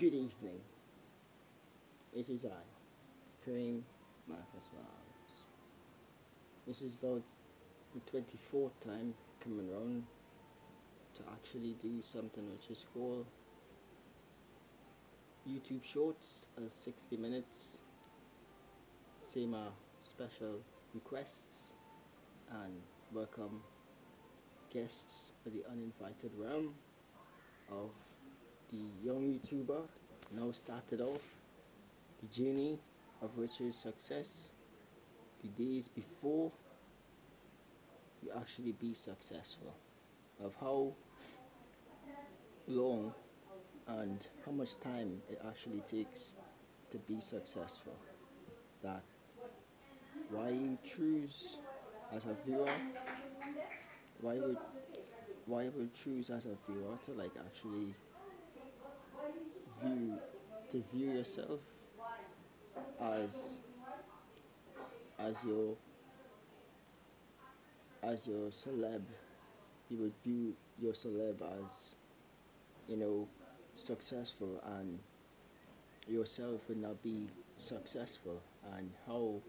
Good evening. It is I, Kareem Marcus Miles. This is about the 24th time coming around to actually do something which is called YouTube Shorts as 60 minutes. Say my uh, special requests and welcome guests for the uninvited realm of the young YouTuber now started off the journey of which is success the days before you actually be successful of how long and how much time it actually takes to be successful. That why you choose as a viewer why would why would choose as a viewer to like actually view to view yourself as as your as your celeb you would view your celeb as you know successful and yourself would not be successful? And how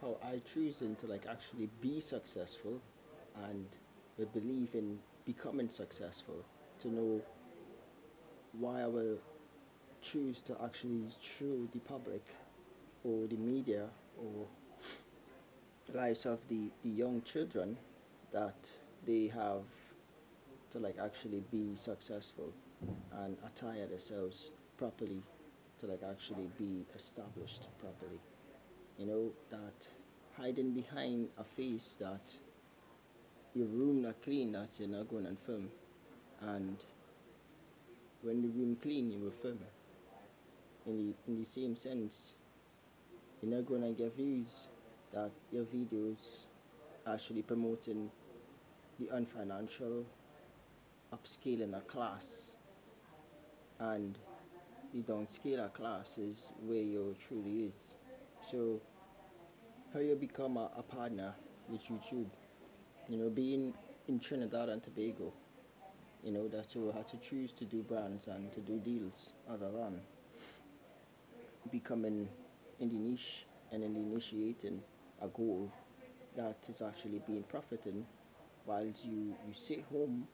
how I choosing to like actually be successful and would believe in becoming successful to know why I will choose to actually show the public or the media or the lives of the, the young children that they have to like actually be successful and attire themselves properly to like actually be established properly. You know, that hiding behind a face that your room not clean that you're not going and film and when the room clean you will film in the, in the same sense, you're not going to get views that your videos actually promoting the unfinancial upscaling a class. And the downscale a class is where you truly is. So how you become a, a partner with YouTube, you know, being in Trinidad and Tobago, you know, that you have to choose to do brands and to do deals other than becoming in the niche and in initiating a goal that is actually being profiting whilst you, you sit home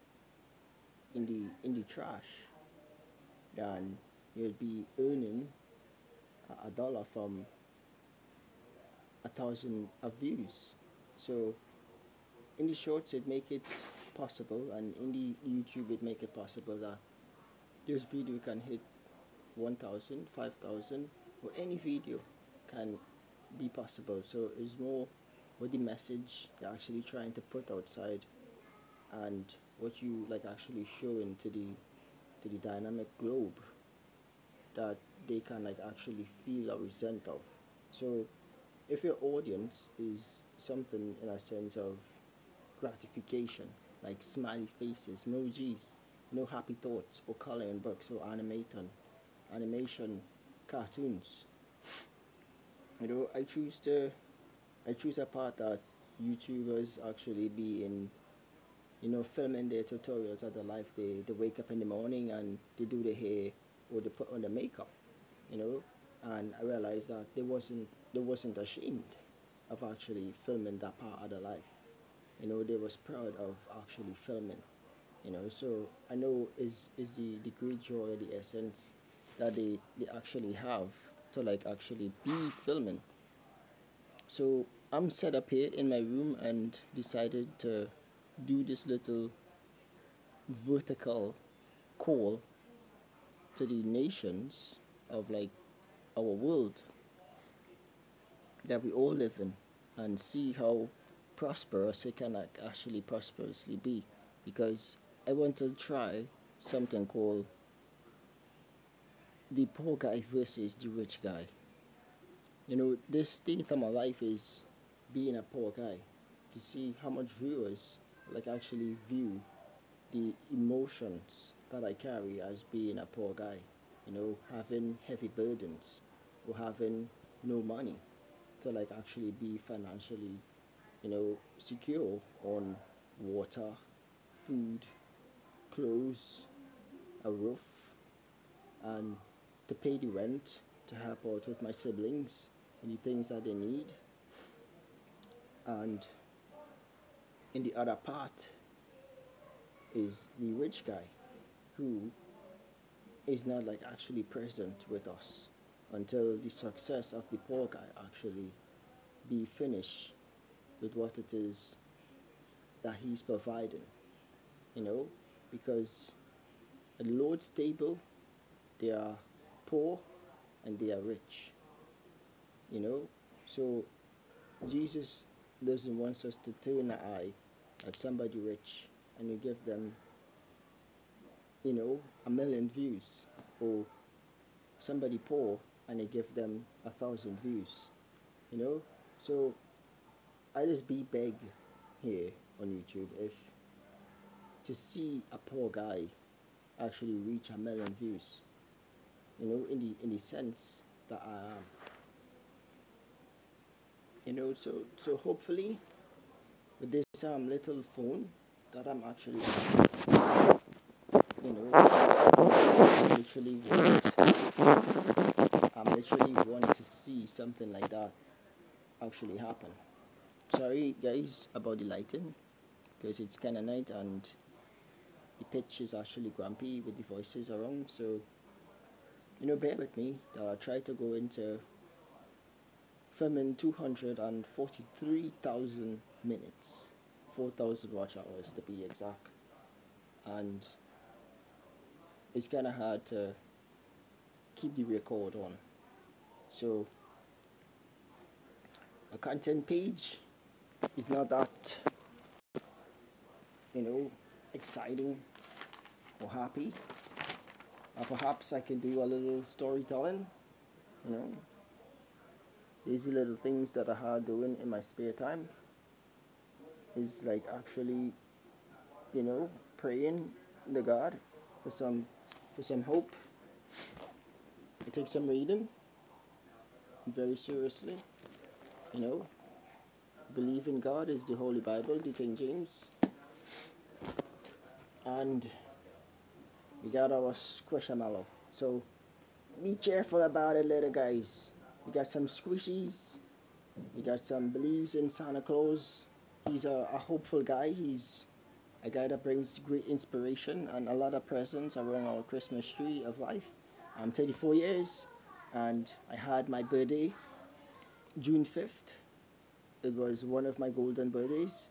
in the in the trash then you'll be earning a, a dollar from a thousand of views. So in the shorts it make it possible and in the YouTube it make it possible that this video can hit 1000 5000 or any video can be possible. So it's more what the message you're actually trying to put outside and what you like actually showing to the to the dynamic globe that they can like actually feel or resent of. So if your audience is something in a sense of gratification, like smiley faces, emojis, no happy thoughts, or coloring books, or animation, animation cartoons. You know, I choose to, I choose a part that YouTubers actually be in, you know, filming their tutorials of their life. They, they wake up in the morning and they do their hair or they put on the makeup, you know, and I realized that they wasn't, they wasn't ashamed of actually filming that part of their life. You know, they was proud of actually filming, you know, so I know is, is the, the great joy, the essence that they, they actually have to like actually be filming. So I'm set up here in my room and decided to do this little vertical call to the nations of like our world that we all live in and see how prosperous it can like actually prosperously be because I want to try something called the poor guy versus the rich guy. You know, this state of my life is being a poor guy to see how much viewers like actually view the emotions that I carry as being a poor guy. You know, having heavy burdens or having no money to like actually be financially, you know, secure on water, food, clothes, a roof, and to pay the rent, to help out with my siblings, any things that they need. And in the other part is the rich guy who is not like actually present with us until the success of the poor guy actually be finished with what it is that he's providing. You know, because at the Lord's table, they are poor and they are rich. You know, so Jesus doesn't want us to turn an eye at somebody rich and you give them, you know, a million views, or somebody poor and you give them a thousand views. You know, so I just be beg here on YouTube if to see a poor guy actually reach a million views. You know, in the in the sense that I am. You know, so so hopefully with this um little phone that I'm actually you know I literally want I literally want to see something like that actually happen. Sorry guys about the lighting because it's kinda night and the pitch is actually grumpy with the voices around so you know bear with me. That I'll try to go into filming 243,000 minutes 4,000 watch hours to be exact. And it's kind of hard to keep the record on. So a content page is not that you know exciting or happy. Or perhaps I can do a little storytelling, you know. These little things that I have doing in my spare time is like actually, you know, praying to God for some for some hope. I take some reading very seriously, you know. Believe in God is the Holy Bible, the King James. And we got our squishamallow. So be careful about it, little guys. We got some squishies. We got some beliefs in Santa Claus. He's a, a hopeful guy. He's a guy that brings great inspiration and a lot of presents around our Christmas tree of life. I'm 34 years and I had my birthday June 5th. It was one of my golden birthdays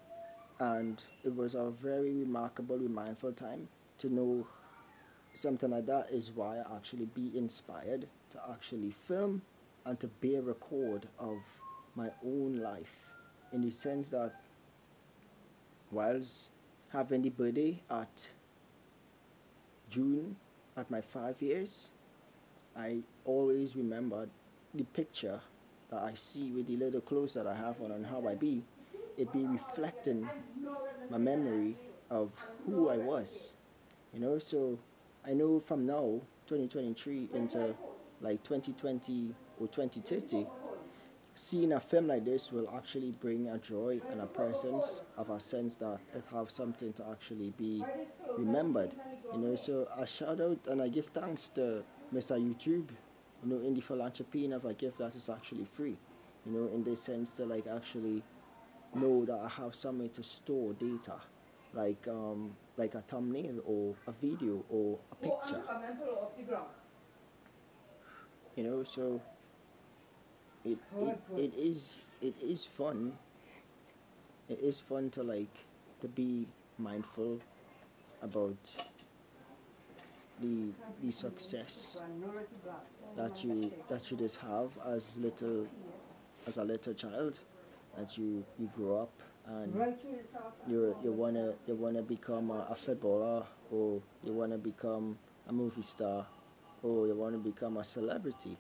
and it was a very remarkable, mindful time to know something like that is why I actually be inspired to actually film and to bear record of my own life. In the sense that whilst having the birthday at June at my five years I always remember the picture that I see with the little clothes that I have on and how I be it be reflecting my memory of who I was you know so I know from now, 2023 into like 2020 or 2030, seeing a film like this will actually bring a joy and a presence of a sense that it have something to actually be remembered. You know, so I shout out and I give thanks to Mr. YouTube, you know, in the philanthropy and if I give that it's actually free. You know, in this sense to like actually know that I have somewhere to store data like um, like a thumbnail or a video or a picture. You know, so it, it it is it is fun. It is fun to like to be mindful about the the success that you that you just have as little as a little child that you you grow up and you you wanna you wanna become a, a footballer or you wanna become a movie star or you wanna become a celebrity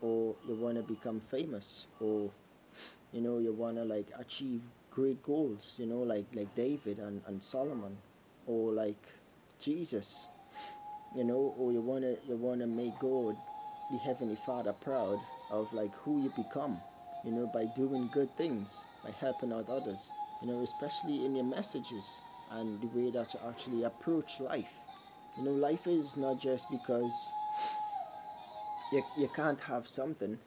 or you wanna become famous or you know you wanna like achieve great goals you know like like David and, and Solomon or like Jesus you know or you wanna you wanna make God the heavenly father proud of like who you become you know, by doing good things, by helping out others, you know, especially in your messages and the way that you actually approach life. You know, life is not just because you, you can't have something.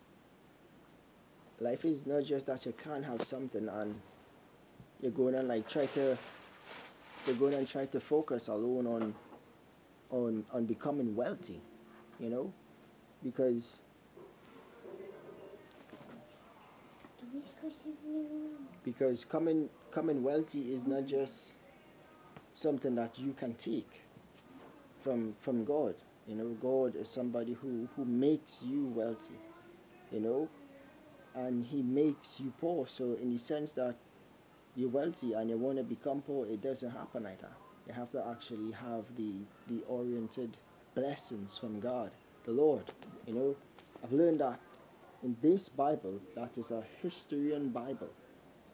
Life is not just that you can't have something and you're going and like try to you're going and try to focus alone on on on becoming wealthy, you know? Because because coming coming wealthy is not just something that you can take from from God. You know, God is somebody who, who makes you wealthy, you know, and he makes you poor. So in the sense that you're wealthy and you want to become poor, it doesn't happen like that. You have to actually have the the oriented blessings from God, the Lord. You know, I've learned that in this Bible, that is a historian Bible,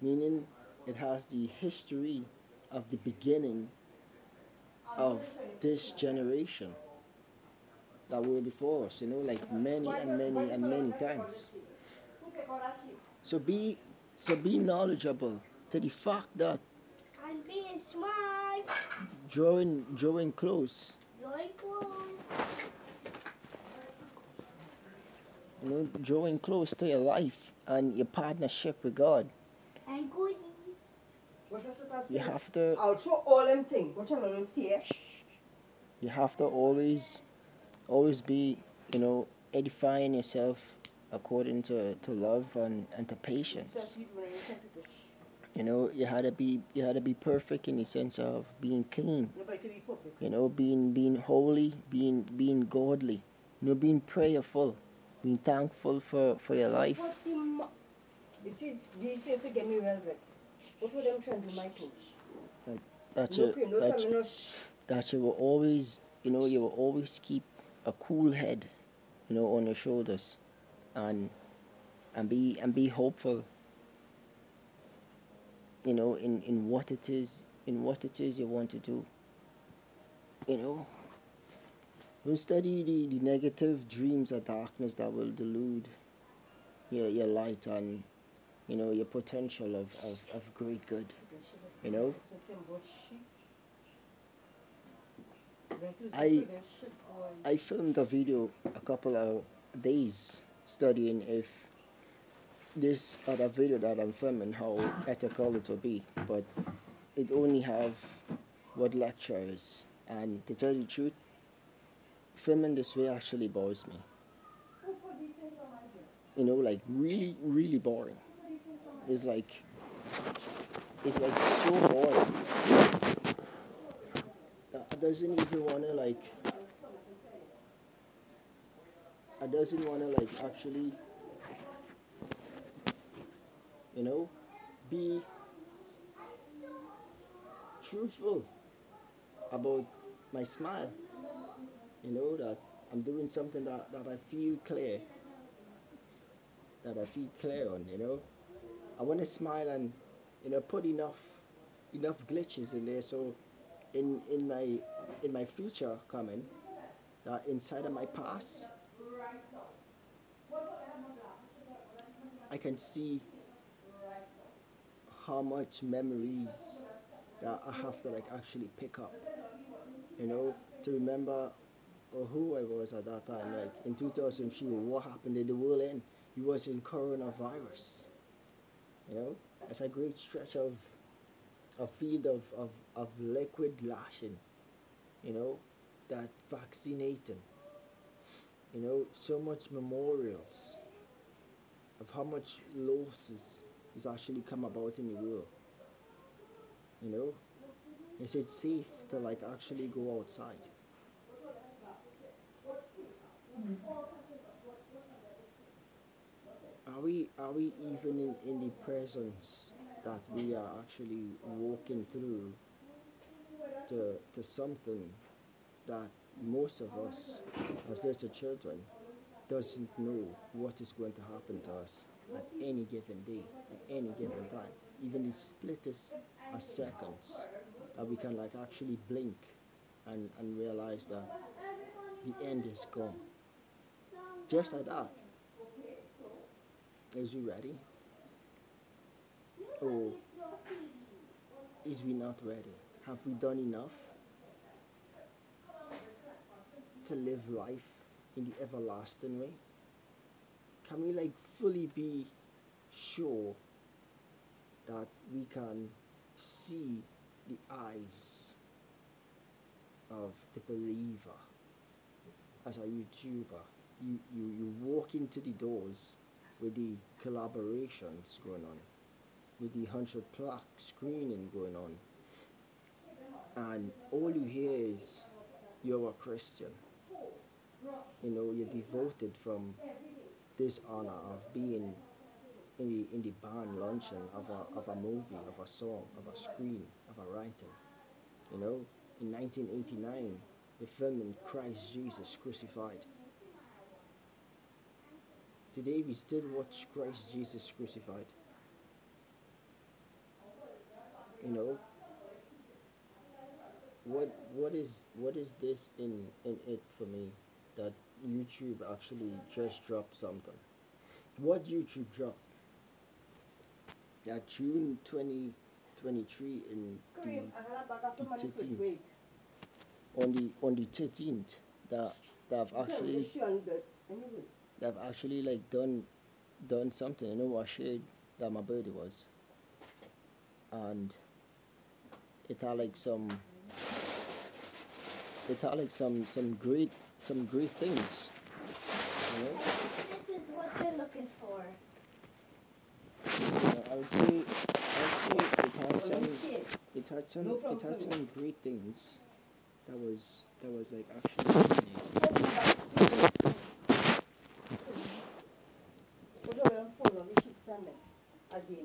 meaning it has the history of the beginning of this generation that were before us, you know, like many and many and many times. So be so be knowledgeable to the fact that I'm being smart. drawing drawing close, You're cool. You know, drawing close to your life and your partnership with God. And goody. What is You have to I'll throw all them things. What you gonna see? eh? you have to always always be, you know, edifying yourself according to, to love and, and to patience. you tell people, shh. You know, you had to be you had to be perfect in the sense of being clean. Nobody can be perfect. You know, being being holy, being being godly. You know, being prayerful, being thankful for, for your life. What the You see, things they get me vexed. What were them trying to do my? That Look, you you know, that, tell me no shh. that you will always you know, you will always keep a cool head, you know, on your shoulders and and be and be hopeful you know in, in what it is in what it is you want to do you know don't study the, the negative dreams of darkness that will delude your, your light and you know your potential of, of, of great good You know? I- I filmed a video a couple of days studying if this other video that I'm filming how ethical it will be, but it only have what lectures and to tell you the truth, filming this way actually bores me. You know, like really, really boring. It's like it's like so boring. I doesn't even wanna like I doesn't wanna like actually you know be truthful about my smile. You know that I'm doing something that, that I feel clear that I feel clear on, you know. I wanna smile and you know put enough enough glitches in there so in in my in my future coming that inside of my past I can see how much memories that I have to like actually pick up you know to remember uh, who I was at that time like in 2003 what happened in the world end it was in coronavirus you know it's a great stretch of a field of, of, of liquid lashing, you know, that vaccinating, you know, so much memorials of how much losses is actually come about in the world. You know, is it safe to like actually go outside? Are we are we even in, in the presence that we are actually walking through to, to something that most of us as little children doesn't know what is going to happen to us at any given day, at any given time. Even the splittest of seconds that we can like actually blink and, and realize that the end is gone. Just like that. Is we ready? Or is we not ready? have we done enough to live life in the everlasting way? Can we like fully be sure that we can see the eyes of the believer as a YouTuber? You, you, you walk into the doors with the collaborations going on, with the 100 plaque screening going on, and all you hear is you're a Christian. You know, you're devoted from this honor of being in the in the band launching of a of a movie, of a song, of a screen, of a writing. You know, in 1989, the filming Christ Jesus crucified. Today we still watch Christ Jesus crucified. You know, what what is what is this in in it for me that YouTube actually just dropped something? What YouTube dropped? That June 2023 in the Kareem, I got a bag of the 13th. on the on the 13th that they've actually Actually, they've actually like done done something. You know, I shared that my birthday was, and it had like some it had like some some great some great things. You know, This is what you're looking for. Uh, I would say I would say it had some it. it had some it had some great things. That was that was like actually. Put it around full of the sheets and then again. The sheets around the window. Let me see.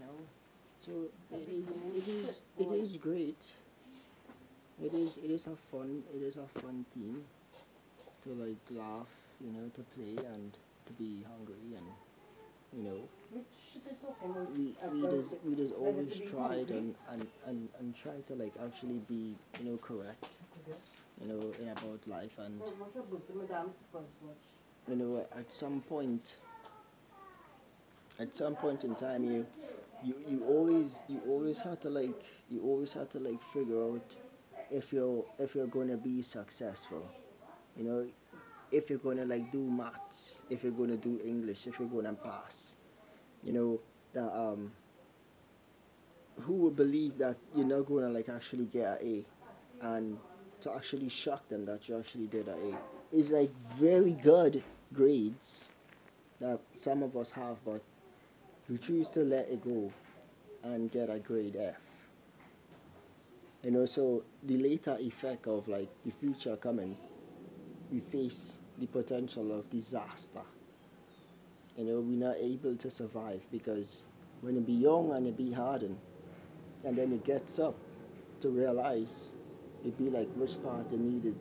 No. So it is it is it is great. It is it is a fun it is a fun theme to like laugh, you know, to play and to be hungry and you know we we just we just always tried and, and, and, and try to like actually be, you know, correct, you know, in about life and What what about the Madame Spurs watch? you know at some point at some point in time you you, you always you always have to like you always have to like figure out if you're if you're gonna be successful. You know if you're gonna like do maths if you're gonna do english if you're gonna pass. You know that um who would believe that you're not gonna like actually get an a? And to actually shock them that you actually did an a is like very good grades that some of us have, but you choose to let it go and get a grade F. You know, so the later effect of like the future coming, we face the potential of disaster. You know, we're not able to survive because when you be young and you be hardened, and then it gets up to realize it be like which part it needed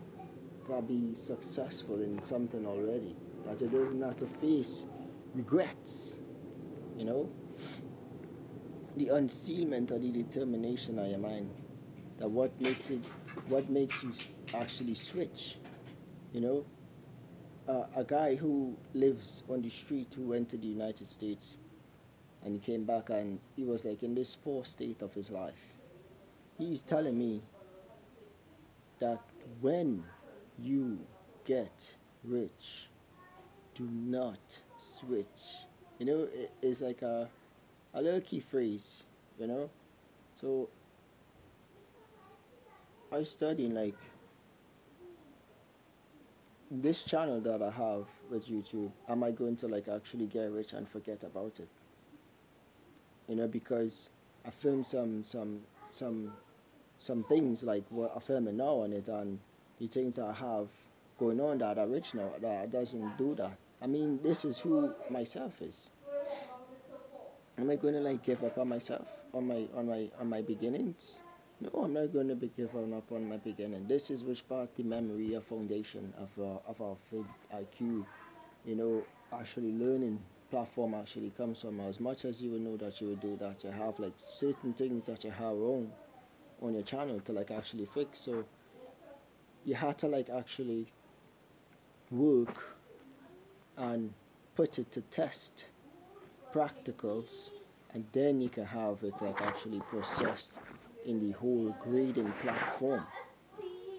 to be successful in something already. That it doesn't have to face regrets, you know? The unsealment or the determination of your mind. That what makes it, what makes you actually switch, you know? Uh, a guy who lives on the street who went to the United States and he came back and he was like in this poor state of his life. He's telling me that when you get rich, do not switch. You know, it, it's like a, a little key phrase, you know? So, I studying like this channel that I have with YouTube, am I going to like actually get rich and forget about it? You know, because I filmed some some some some things like what I'm filming now on it and the things I have going on that are rich now that doesn't do that. I mean, this is who myself is. Am I going to like give up on myself, on my on my on my beginnings? No, I'm not going to be giving up on my beginning. This is which part the memory, a foundation of uh, of our IQ, you know, actually learning platform actually comes from. As much as you know that you will do that, you have like certain things that you have wrong on your channel to like actually fix. So you have to like actually work and put it to test practicals and then you can have it like actually processed in the whole grading platform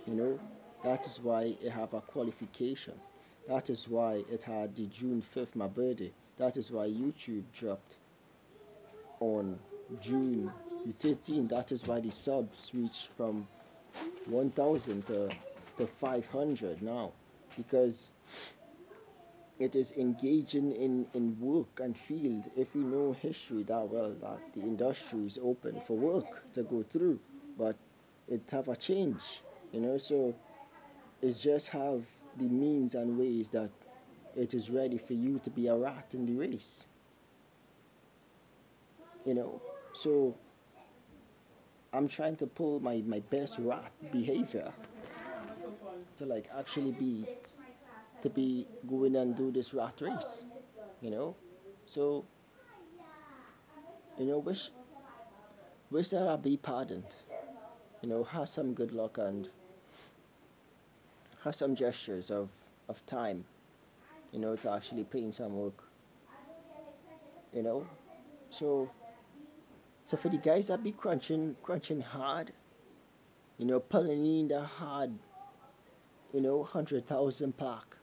you know that is why it have a qualification that is why it had the june 5th my birthday that is why youtube dropped on june the 13th that is why the subs reached from 1000 to, to 500 now because it is engaging in, in work and field. If we know history that well that the industry is open for work to go through but it have a change you know? So it just have the means and ways that it is ready for you to be a rat in the race. You know? So i'm trying to pull my, my best rat behavior to like actually be to be going and do this rat race, you know. So, you know, wish wish that I be pardoned. You know, have some good luck and have some gestures of, of time, you know, to actually put in some work. You know? So so for the guys that be crunching crunching hard, you know, pulling in the hard, you know, hundred thousand plaque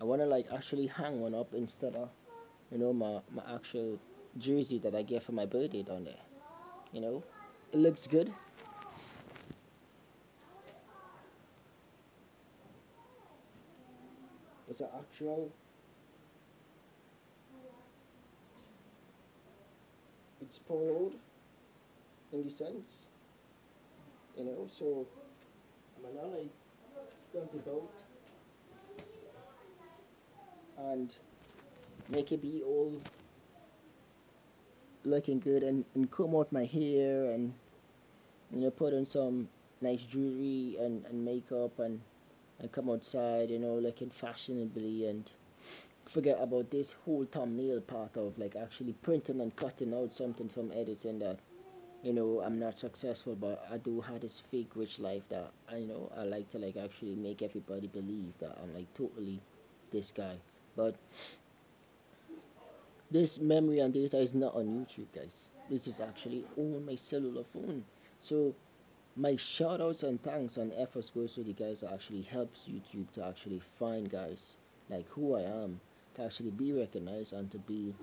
I want to like actually hang one up instead of, you know, my, my actual jersey that I get for my birthday down there. You know, it looks good. It's an actual. It's poloed in the sense, you know, so I'm not like stunt it out and make it be all looking good and, and comb out my hair and you know put on some nice jewelry and, and makeup and and come outside you know looking fashionably and forget about this whole thumbnail part of like actually printing and cutting out something from editing that you know I'm not successful but I do have this fake rich life that I you know I like to like actually make everybody believe that I'm like totally this guy but this memory and data is not on YouTube, guys. This is actually on my cellular phone. So my shout outs and thanks and efforts goes to the guys that actually helps YouTube to actually find guys like who I am, to actually be recognized and to be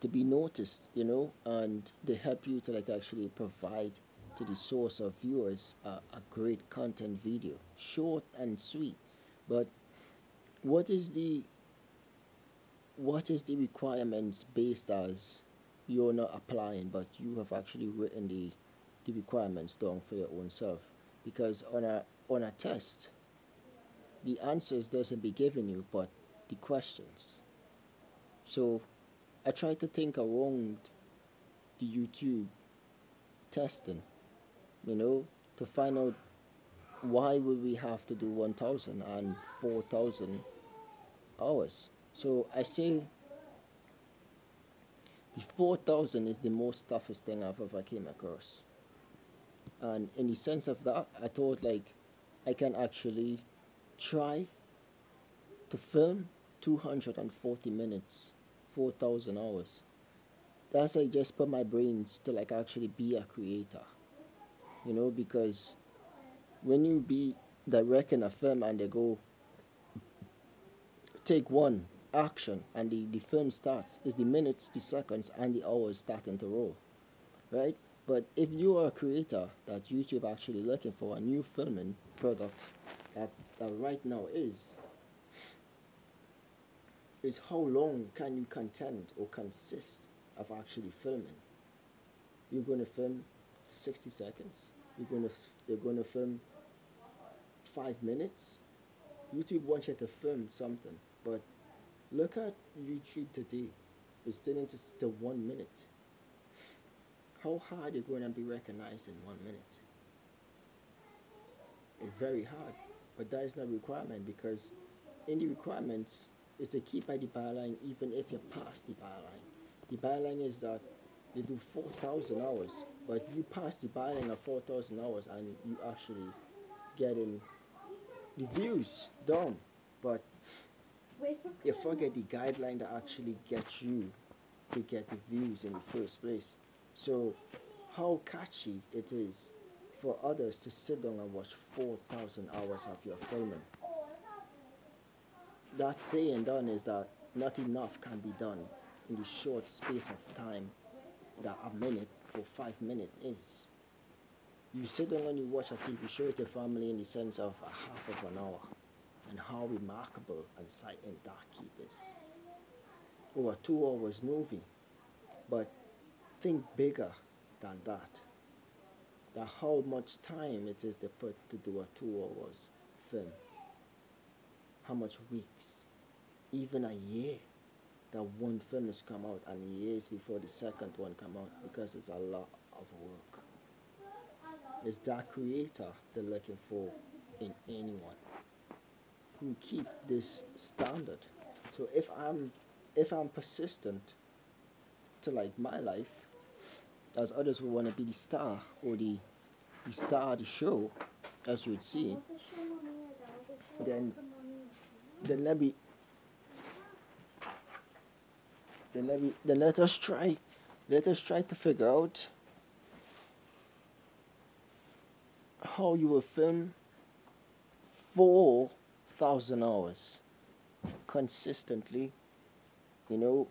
to be noticed, you know, and they help you to like actually provide to the source of viewers a, a great content video, short and sweet, but what is the what is the requirements based as you're not applying but you have actually written the the requirements down for your own self? Because on a on a test the answers doesn't be given you but the questions. So i try to think around the youtube testing you know to find out why would we have to do 1000 and 4000 hours. So i say the 4000 is the most toughest thing i've ever came across. And in the sense of that i thought like i can actually try to film 240 minutes 4000 hours. That's i just put my brains to like actually be a creator. You know because when you be directing a film and they go take one action and the, the film starts is the minutes the seconds and the hours starting to roll right? But if you are a creator that youtube actually looking for a new filming product that, that right now is is how long can you contend or consist of actually filming you're going to film 60 seconds you're going to you're going to film five minutes. YouTube wants you to film something, but look at YouTube today. It's turning to, to one minute. How hard are going to be recognized in one minute? It's very hard, but that is not a requirement because in the requirements is to keep by the byline even if you pass the byline. The byline is that you do 4,000 hours, but you pass the byline of 4,000 hours and you actually get in the views done, But you forget the guideline that actually gets you to get the views in the first place. So, how catchy it is for others to sit down and watch 4,000 hours of your filming. That saying done is that not enough can be done in the short space of time that a minute or five minutes is. You sit down and you watch a TV show with your family in the sense of a half of an hour and how remarkable and silent that keep is. Or a two hours movie. But think bigger than that. That how much time it is they put to do a two hours film. How much weeks, even a year that one film has come out and years before the second one come out because it's a lot of work. It's that creator they're looking for in anyone who keep this standard. So if I'm if I'm persistent to like my life, as others who want to be the star or the the star of the show, as you would see, then then let me then let me then let us try. Let us try to figure out how you will film four thousand hours consistently, you know,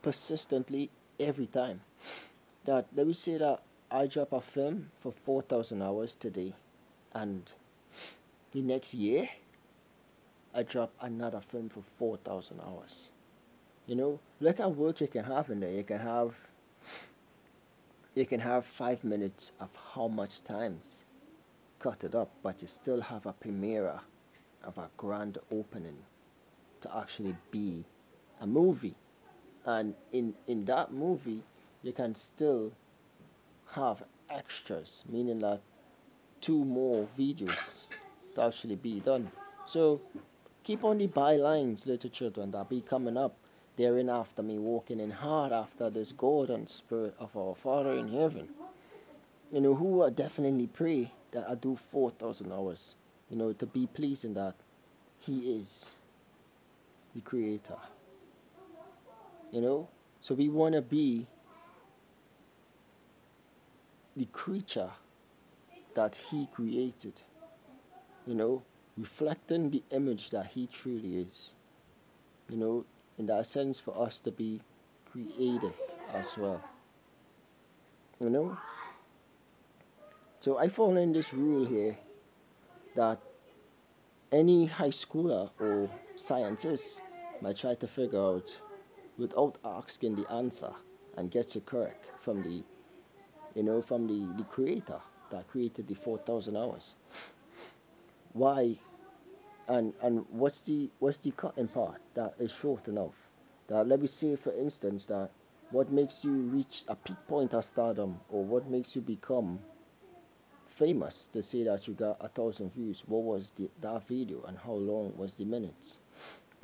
persistently every time. That let me say that I drop a film for four thousand hours today and the next year I drop another film for four thousand hours. You know, look at work you can have in there. You can have you can have five minutes of how much times cut it up, but you still have a premiere of a grand opening to actually be a movie. And in, in that movie, you can still have extras, meaning that two more videos to actually be done. So keep on the bylines, little children, that be coming up therein after me, walking in hard after this golden spirit of our Father in heaven. You know, who I definitely pray that I do 4,000 hours, you know, to be pleasing that He is the Creator. You know, so we want to be the creature that He created, you know, reflecting the image that He truly is. You know, in that sense, for us to be creative as well. You know? So I follow in this rule here that any high schooler or scientist might try to figure out without asking the answer and gets it correct from the you know from the, the creator that created the 4000 hours why and and what's the what's the cutting part that is short enough that let me say for instance that what makes you reach a peak point of stardom or what makes you become famous to say that you got a thousand views. What was the, that video and how long was the minutes?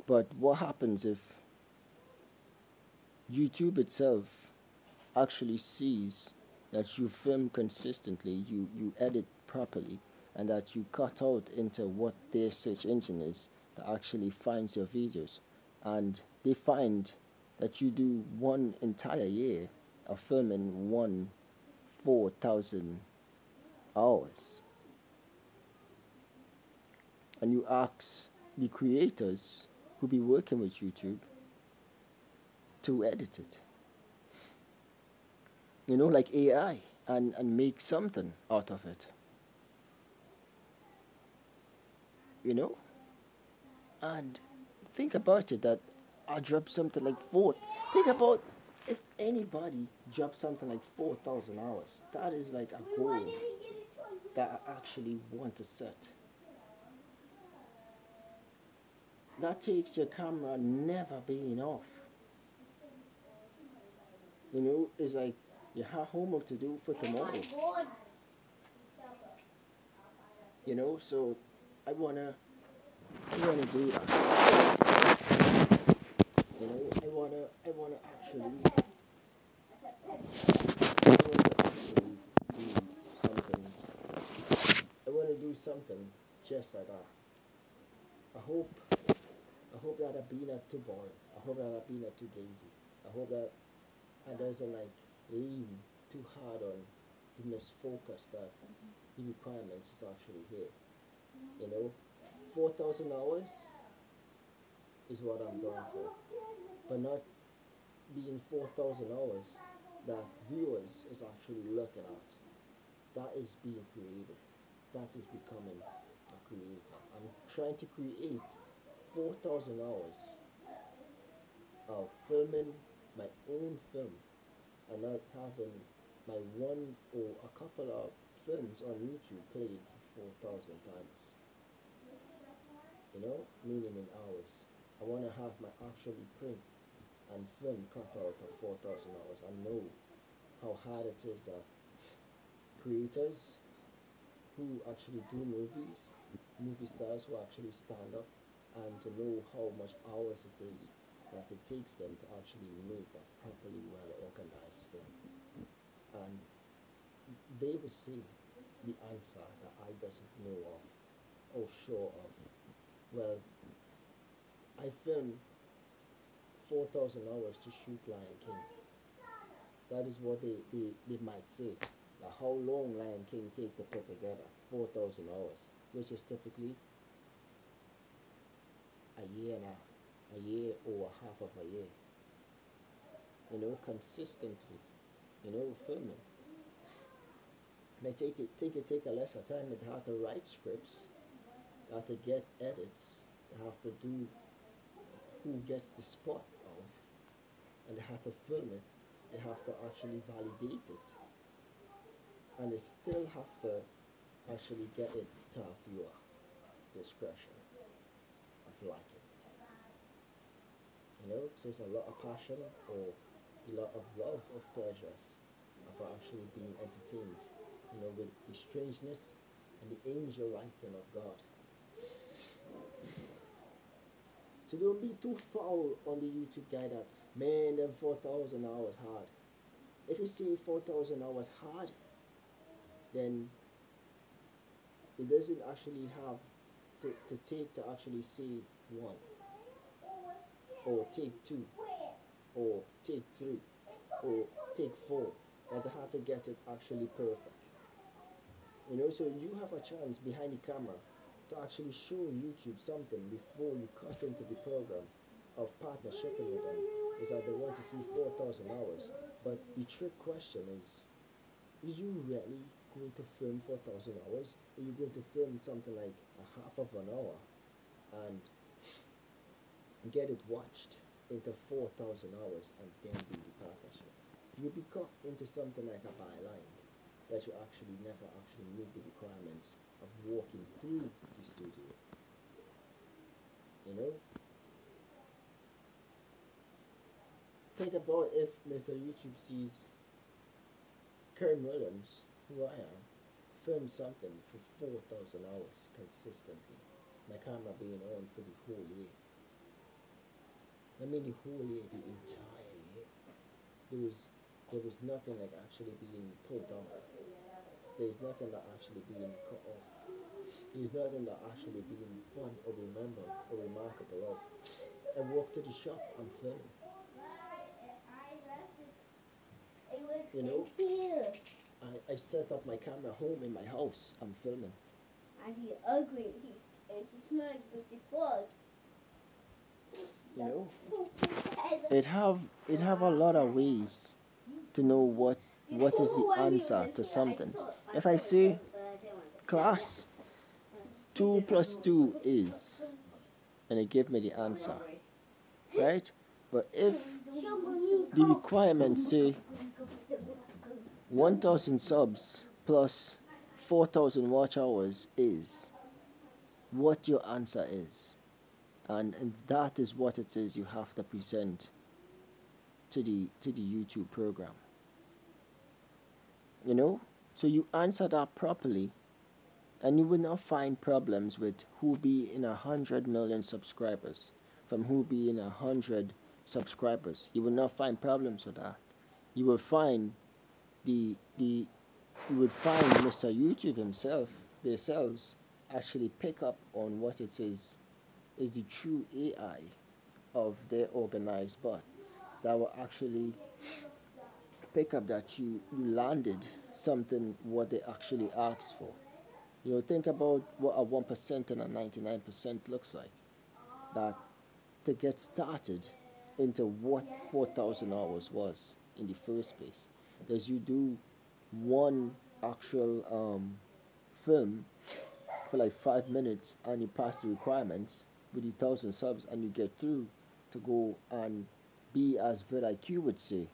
But what happens if YouTube itself actually sees that you film consistently, you, you edit properly, and that you cut out into what their search engine is that actually finds your videos. And they find that you do one entire year of filming one 4,000 hours. And you ask the creators who be working with YouTube to edit it. You know, like AI, and, and make something out of it. You know? And think about it that I drop something like four. Think about if anybody drops something like 4,000 hours. That is like a goal that I actually want to set. That takes your camera never being off. You know, it's like you have homework to do for tomorrow. You know, so I wanna I wanna do that. You know, I wanna I wanna actually something just like that. I hope I hope that I've been not too boring. I hope that I've been not too gazy. I hope that I doesn't like lean too hard on the misfocus that the requirements is actually here. You know, four thousand hours is what I'm going for, but not being four thousand hours that viewers is actually looking at. That is being creative. That is becoming a creator. I'm trying to create four thousand hours of filming my own film and not having my one or a couple of films on YouTube played for 4,000 times. You know, meaning in hours. I want to have my actually print and film cut out of 4,000 hours. I know how hard it is that creators who actually do movies, movie stars who actually stand up and to know how much hours it is that it takes them to actually make a properly well organized film. And they will see the answer that I doesn't know of or sure of. Well, I filmed 4,000 hours to shoot Lion King. That is what they, they, they might say. How long Lion King take to put together? 4,000 hours, which is typically a year and a, a year or a half of a year. You know, consistently, you know, filming. May take it take it take a lesser time. They have to write scripts, they have to get edits, they have to do who gets the spot of, and they have to film it. They have to actually validate it, and they still have to actually get it to a viewer discretion of liking it. You know, so it's a lot of passion or a lot of love of pleasures of actually being entertained, you know, with the strangeness and the angel lighting of God. So don't be too foul on the YouTube guy that man them four thousand hours hard. If you see four thousand hours hard, then it doesn't actually have to, to take to actually see one or take two or take three or take four and how to get it actually perfect. You know, so you have a chance behind the camera to actually show YouTube something before you cut into the program of partnership with them. Is that they want to see 4,000 hours. But the trick question is, is you really going to film 4,000 hours? Are you going to film something like a half of an hour and get it watched into 4,000 hours and then do the partnership? You'll be caught into something like a byline that you actually never actually meet the requirements of walking through the studio. You know? Think about if Mr. YouTube sees Kareem Williams, who I am, film something for 4,000 hours consistently. My camera being on for the whole year. I mean the whole year, the entire year. There was there was nothing like actually being pulled down. There's nothing that actually being cut off. There's nothing that actually being fun or remembered or remarkable of. I walk to the shop, I'm filming. You know? I, I set up my camera home in my house, I'm filming. And he ugly. He, and he smells with the fault. You know? It have it have a lot of ways to know what what is the answer to something. If I say class two plus two is and it gave me the answer. Right? But if the requirements say 1000 subs plus 4000 watch hours is what your answer is. And, and that is what it is you have to present to the to the YouTube program. You know? So you answer that properly and you will not find problems with who be in a hundred million subscribers from who be in a hundred subscribers. You will not find problems with that. You will find the the you would find Mr. YouTube himself, themselves, actually pick up on what it is is the true AI of their organized bot that will actually pick up that you, you landed something what they actually asked for. You know, think about what a 1% and a 99% looks like. That to get started into what 4,000 hours was in the first place. Does you do one actual um, film for like five minutes and you pass the requirements with these thousand subs and you get through to go and be as VidIQ would say.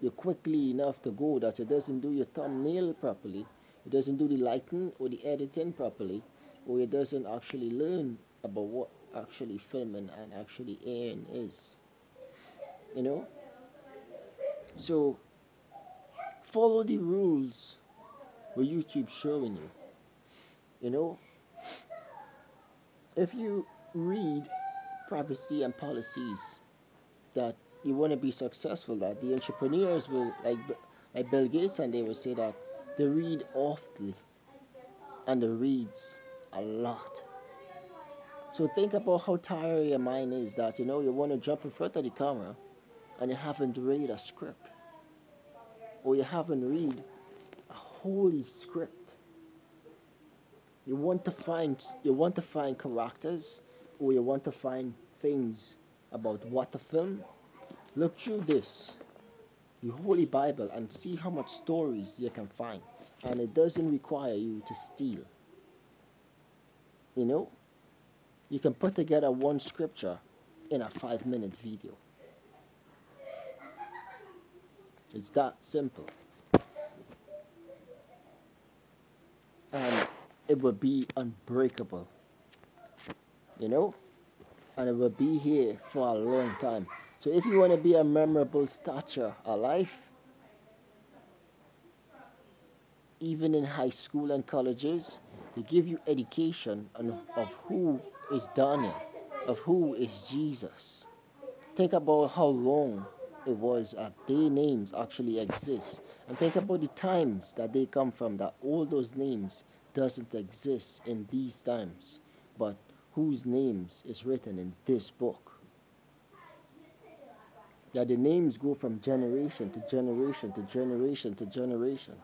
You're quickly enough to go that it doesn't do your thumbnail properly, it doesn't do the lighting or the editing properly, or it doesn't actually learn about what actually filming and actually airing is. You know? So follow the rules what YouTube's showing you. You know? If you read privacy and policies that you want to be successful that the entrepreneurs will like like Bill Gates and they will say that they read often and they reads a lot. So think about how tired your mind is that you know you want to jump in front of the camera and you haven't read a script. Or you haven't read a holy script. You want to find you want to find characters or you want to find things about what to film. Look through this, the Holy Bible, and see how much stories you can find. And it doesn't require you to steal. You know? You can put together one scripture in a five minute video. It's that simple. And it will be unbreakable. You know? And it will be here for a long time. So if you want to be a memorable stature alive, even in high school and colleges, they give you education on, of who is Daniel, of who is Jesus. Think about how long it was that their names actually exist. And think about the times that they come from, that all those names doesn't exist in these times, but whose names is written in this book. That the names go from generation to generation to generation to generation.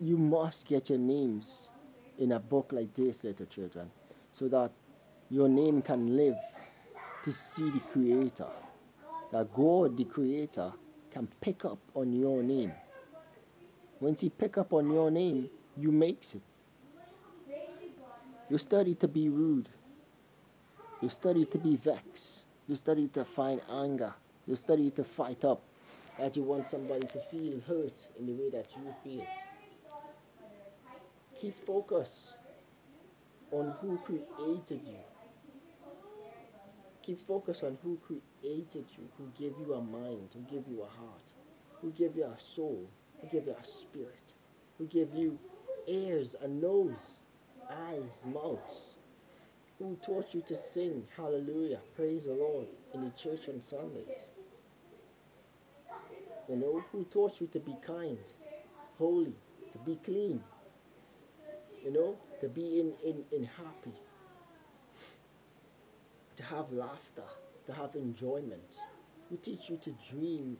You must get your names in a book like this, little children, so that your name can live to see the Creator. That God, the Creator, can pick up on your name. Once He pick up on your name, you makes it. You study to be rude. You study to be vexed. You study to find anger. You study to fight up. That you want somebody to feel hurt in the way that you feel. Keep focus on who created you. Keep focus on who created you, who gave you a mind, who gave you a heart, who gave you a soul, who gave you a spirit, who gave you ears, a nose, eyes, mouths, who taught you to sing hallelujah, praise the Lord in the church on Sundays. You know, who taught you to be kind, holy, to be clean, you know, to be in, in, in happy, to have laughter, to have enjoyment. Who teach you to dream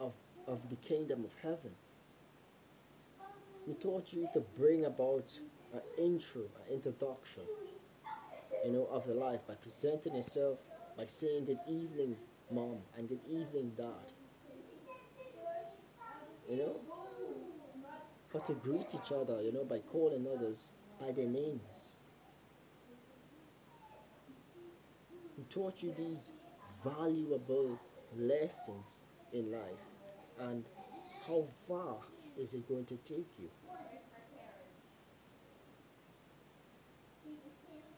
of, of the kingdom of heaven. Who taught you to bring about an intro, an introduction, you know, of the life by presenting yourself, by saying good evening, mom, and good evening, dad. You know, how to greet each other, you know, by calling others by their names. We taught you these valuable lessons in life and how far is it going to take you?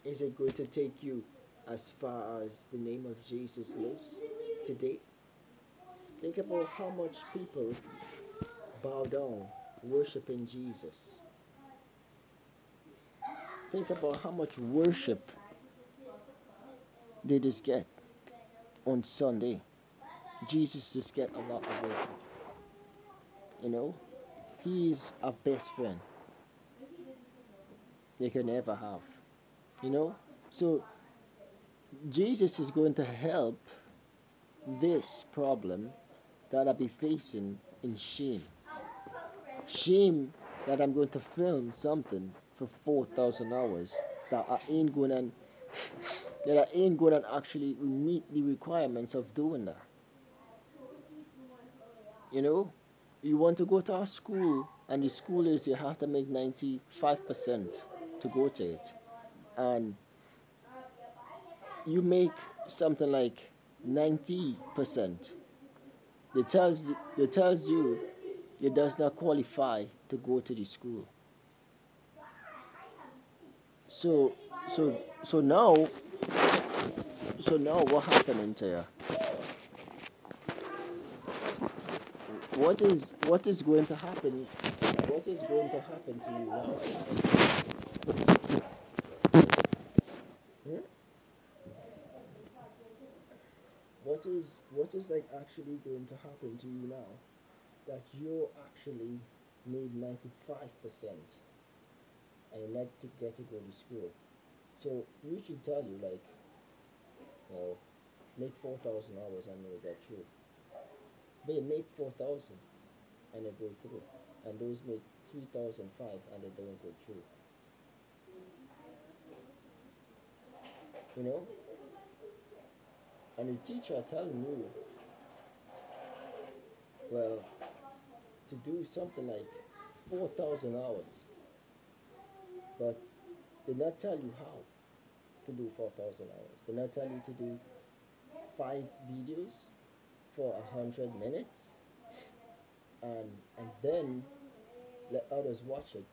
Is it going to take you as far as the name of Jesus lives today? Think about how much people bow down worshiping Jesus. Think about how much worship they just get on Sunday. Jesus just get a lot of worship. You know, he's our best friend they can ever have. You know, so Jesus is going to help this problem that I'll be facing in shame. Shame that I'm going to film something for 4,000 hours that I ain't going to that I ain't going to actually meet the requirements of doing that. You know, you want to go to a school, and the school is you have to make 95% to go to it. And you make something like 90%. It tells, it tells you it does not qualify to go to the school. So, so, so now, so now what happening to you? What is, what is going to happen? What is going to happen to you now? Hmm? What is, what is like actually going to happen to you now that you're actually made 95% and you're not to get to go to school? So we should tell you like, well, make 4,000 hours and you'll get through. But you make 4,000 and they go through. And those make 3,005 and they don't go through. You know? And the teacher telling you, well, to do something like 4,000 hours, but they not tell you how to do 4,000 hours. They not tell you to do five videos for a hundred minutes and and then let others watch it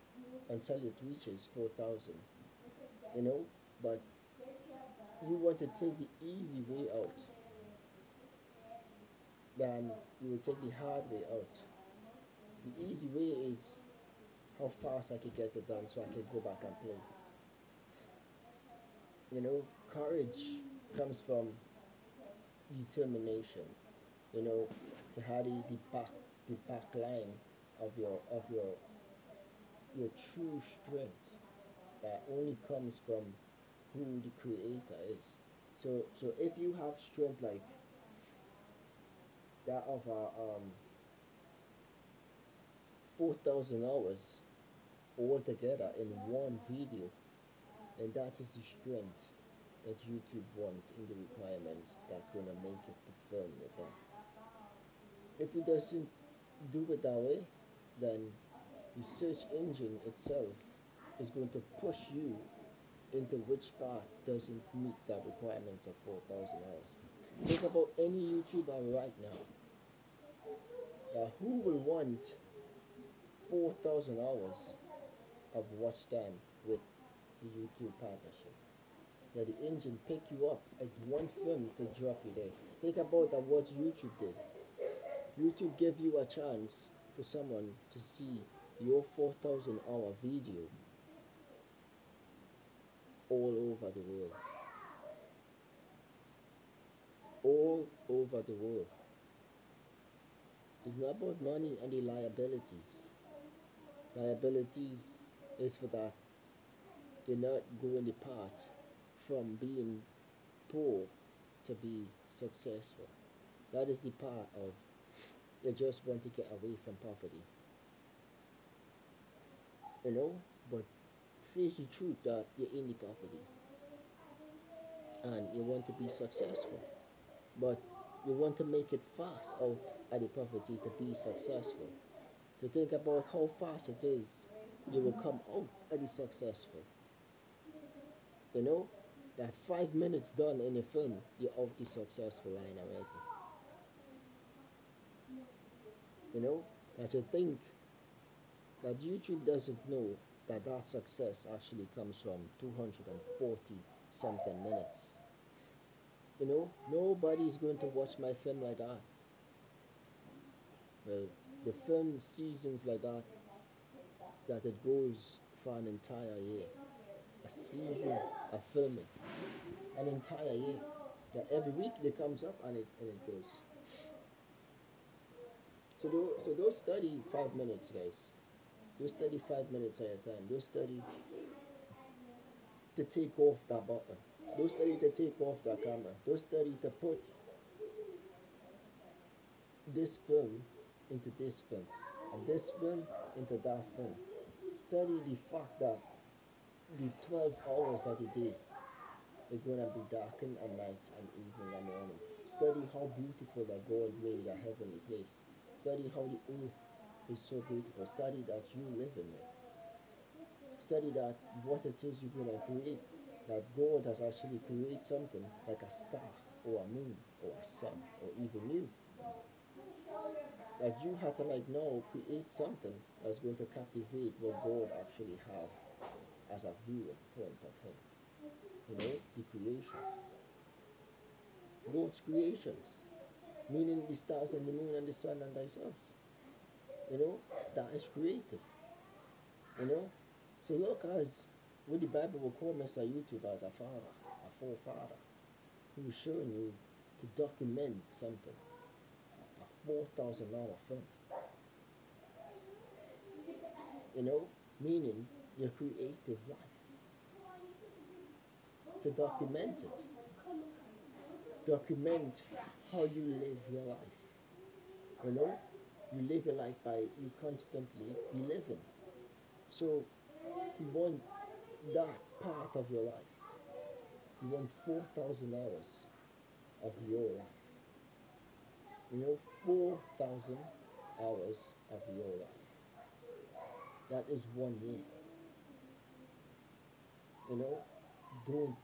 until it reaches 4,000. You know, but you want to take the easy way out, then you will take the hard way out. The easy way is how fast I could get it done so I could go back and play. You know, courage comes from determination. You know, to have the, the back the back line of your of your your true strength that only comes from who the creator is. So so if you have strength like that of a um four thousand hours all together in one video, and that is the strength that YouTube want in the requirements that gonna make it to film with them. If it doesn't do it that way, then the search engine itself is going to push you into which part doesn't meet the requirements of 4,000 hours. Think about any YouTuber right now. Uh, who will want 4,000 hours of watch time with the YouTube partnership? That the engine pick you up at one film to drop you there. Think about that what YouTube did. YouTube gave you a chance for someone to see your 4,000 hour video all over the world. All over the world. It's not about money and the liabilities. Liabilities is for that you're not going path from being poor to be successful. That is the part of they just want to get away from poverty. You know, but face the truth that you're in the poverty and you want to be successful, but you want to make it fast out of the poverty to be successful. To think about how fast it is, you will come out the successful. You know, that five minutes done in a film, you're out the successful line already. You know, that you think that YouTube doesn't know that that success actually comes from 240 something minutes. You know, nobody's going to watch my film like that. Well, the film seasons like that, that it goes for an entire year. A season of filming. An entire year. That every week it comes up and it, and it goes. So do, so don't study five minutes, guys. Don't study five minutes at a time. Don't study to take off that button. Don't study to take off the camera. Don't study to put this film into this film and this film into that film. Study the fact that the 12 hours of the day are going to be darkened at night and evening and morning. Study how beautiful that God made a heavenly place. Study how the earth is so beautiful. Study that you live in it. Study that what it is you're going to create, that God has actually created something like a star or a moon or a sun or even you. That you had to like now create something that's going to captivate what God actually have as a viewer point of him. You know, the creation. God's creations. Meaning the stars and the moon and the sun and thyself. You know, that is creative. You know? So look as what the Bible will call Mr. YouTube as a father, a forefather, who is showing you to document something. A four thousand dollar film. You know, meaning your creative life. To document it. Document how you live your life. You know? You live your life by you constantly living. So you want that part of your life. You want 4,000 hours of your life. You know, 4,000 hours of your life. That is one year. You know, don't,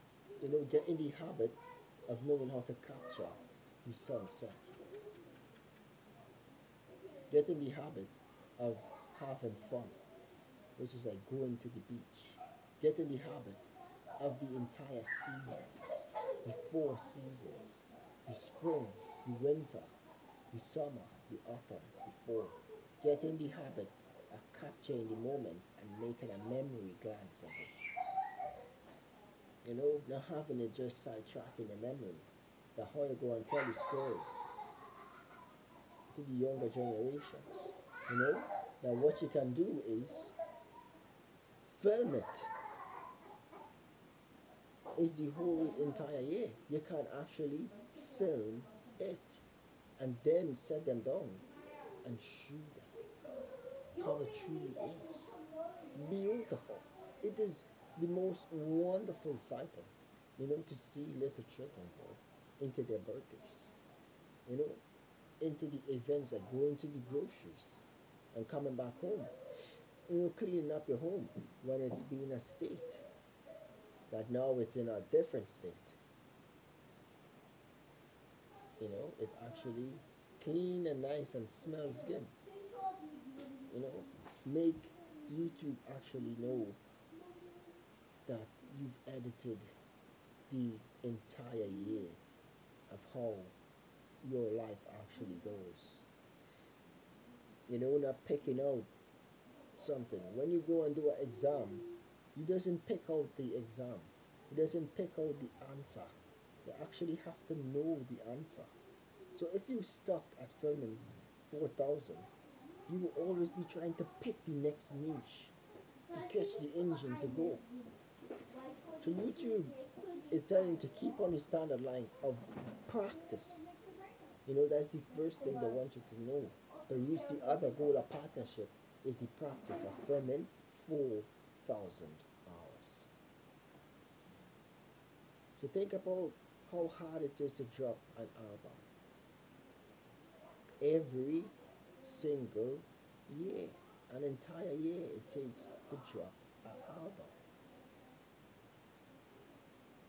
you know, get in the habit of knowing how to capture the sunset. Get in the habit of having fun which is like going to the beach. Get in the habit of the entire seasons, the four seasons, the spring, the winter, the summer, the autumn, the fall. Get in the habit of capturing the moment and making a memory glance of it. You know, not having it just sidetracking the memory. The how you go and tell the story to the younger generations. You know? Now what you can do is film it. It's the whole entire year. You can actually film it and then set them down and show them how it truly is. Beautiful. It is the most wonderful sighting, you know, to see little children go into their birthdays, you know, into the events like going to the groceries and coming back home you know, cleaning up your home when it's been a state that now it's in a different state. You know, it's actually clean and nice and smells good. You know, make YouTube actually know that you've edited the entire year of how your life actually goes. You know, not picking out something. When you go and do an exam, he doesn't pick out the exam. He doesn't pick out the answer. You actually have to know the answer. So if you're stuck at filming 4,000, you will always be trying to pick the next niche to catch the engine to go. So YouTube is telling you to keep on the standard line of practice. You know, that's the first thing they want you to know. To reach the other goal of partnership is the practice of filming 4,000 hours. So think about how hard it is to drop an album. Every single year, an entire year it takes to drop an album.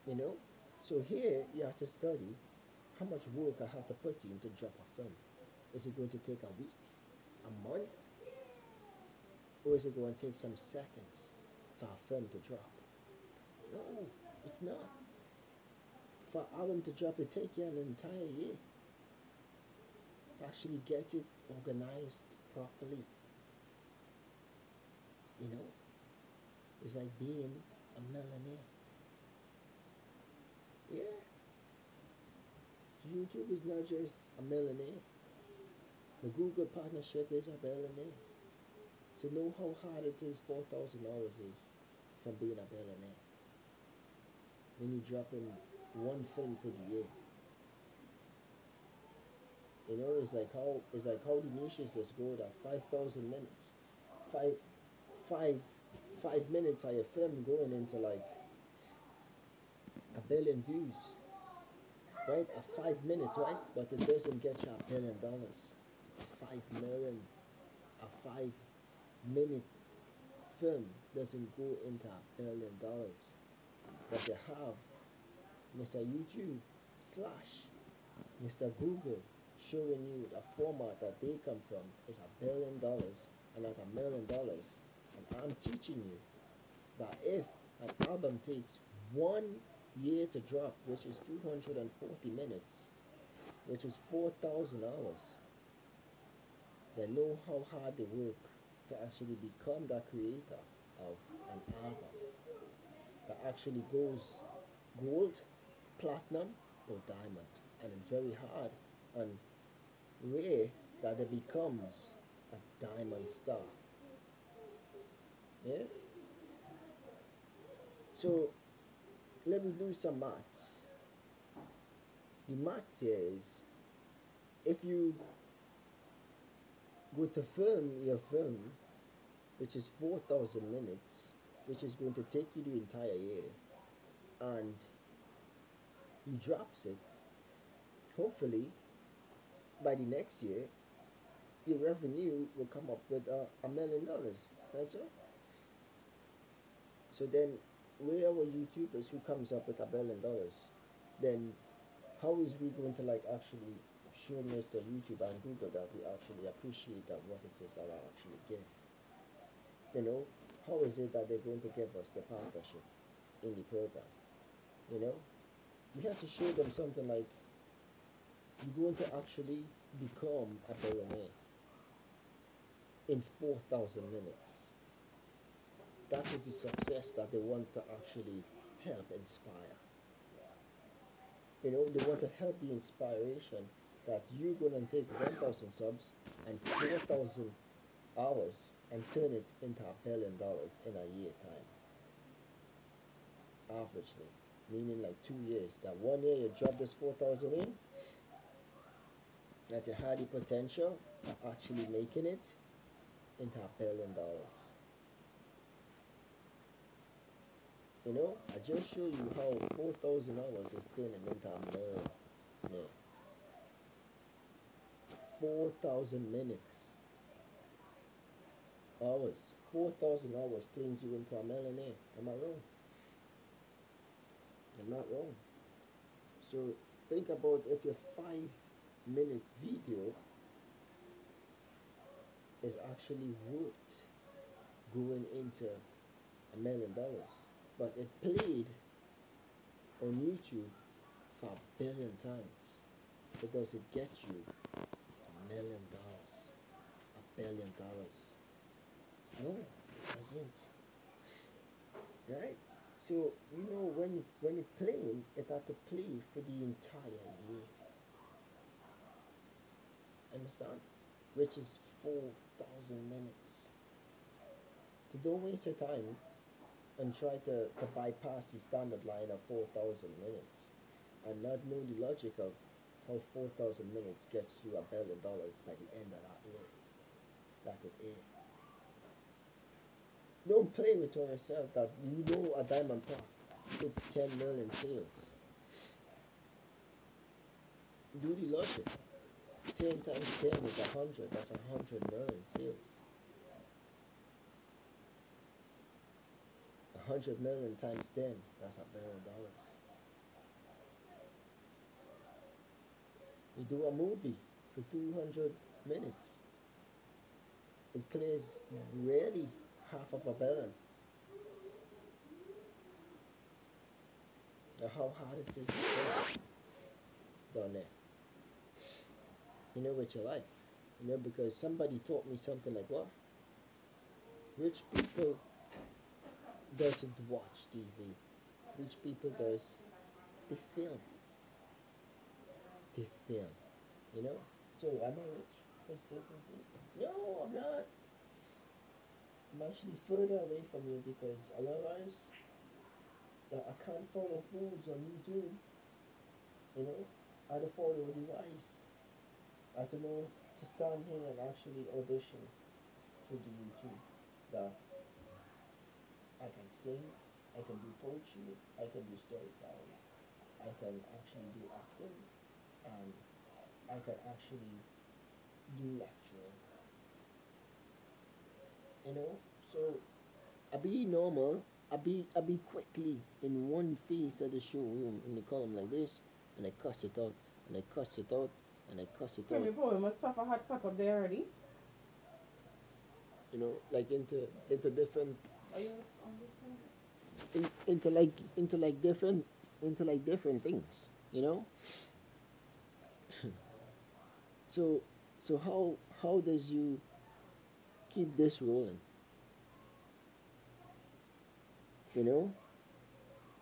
You know? So here you have to study how much work I have to put in to drop a film. Is it going to take a week? A month? Or is it going to take some seconds for a film to drop? No, it's not. For an album to drop, it take you an entire year to actually get it organized properly. You know, it's like being a millionaire. Yeah. YouTube is not just a millionaire. The Google partnership is a billionaire. So know how hard it is $4,000 is from being a billionaire. when you drop in one film for the year. You know, it's like how it's like how the niches just go that five thousand minutes, five, five, five minutes of your film going into like a billion views, right? A five minute, right? But it doesn't get you a billion dollars. Five million, a five minute film doesn't go into a billion dollars. But they have Mr. YouTube slash Mr. Google showing you the format that they come from is a billion dollars and not a million dollars. And I'm teaching you that if an album takes one year to drop, which is 240 minutes, which is 4,000 hours, they know how hard they work to actually become the creator of an album that actually goes gold, platinum, or diamond. And it's very hard and rare that it becomes a diamond star. Yeah? So let me do some maths. The maths here is if you go to film your film, which is 4,000 minutes, which is going to take you the entire year, and you drops it, hopefully by the next year, your revenue will come up with uh, a million dollars. That's all. So then, where our YouTubers who comes up with a billion dollars, then how is we going to like actually show Mr. YouTube and Google that we actually appreciate that what it is that I actually give? You know, how is it that they're going to give us the partnership in the program? You know, we have to show them something like you're going to actually become a billionaire in 4,000 minutes. That is the success that they want to actually help inspire. You know, they want to help the inspiration that you're going to take 1,000 subs and 4,000 hours and turn it into a billion dollars in a year time. Averagely. Meaning like two years. That one year you drop this 4,000 in, that you had the potential of actually making it into a billion dollars. You know, I just show you how 4,000 hours is turning into a million. Yeah. 4,000 minutes. Hours. 4,000 hours turns you into a millionaire. Am I wrong? I'm not wrong. So think about if your five minute video is actually worth going into a million dollars. But it played on YouTube for a billion times. Does it get you a million dollars? A billion dollars? No, it doesn't. Right? So you know when you when you play, it had to play for the entire year. Understand? Which is four thousand minutes. So don't waste your time and try to, to bypass the standard line of four thousand minutes and not know the logic of how four thousand minutes gets you a billion dollars by the end of that year. That it is. Don't play with yourself that you know a diamond park. It's 10 million sales. Do the logic. 10 times 10 is 100. That's 100 million sales. 100 million times 10. That's a billion dollars. You do a movie for 200 minutes. It plays really half of a billion. Now how hard it is to film down there. You know, with your life. You know, because somebody taught me something like what? Rich people doesn't watch TV. Rich people does they film. They film. You know? So am I rich? No, I'm not. I'm actually further away from you because otherwise that I can't follow foods on YouTube. You know, I to follow the device. I to know to stand here and actually audition for the YouTube that I can sing, I can do poetry, I can do storytelling, I can actually do acting, and I can actually do lecturing. You know, so I be normal, I be I be quickly in one face of the showroom in the column like this, and I cuss it out, and I cuss it out, and I cuss it out. you probably must have a hot cut up there already. You know, like into into different in, into like into like different into like different things you know so so how how does you keep this rolling you know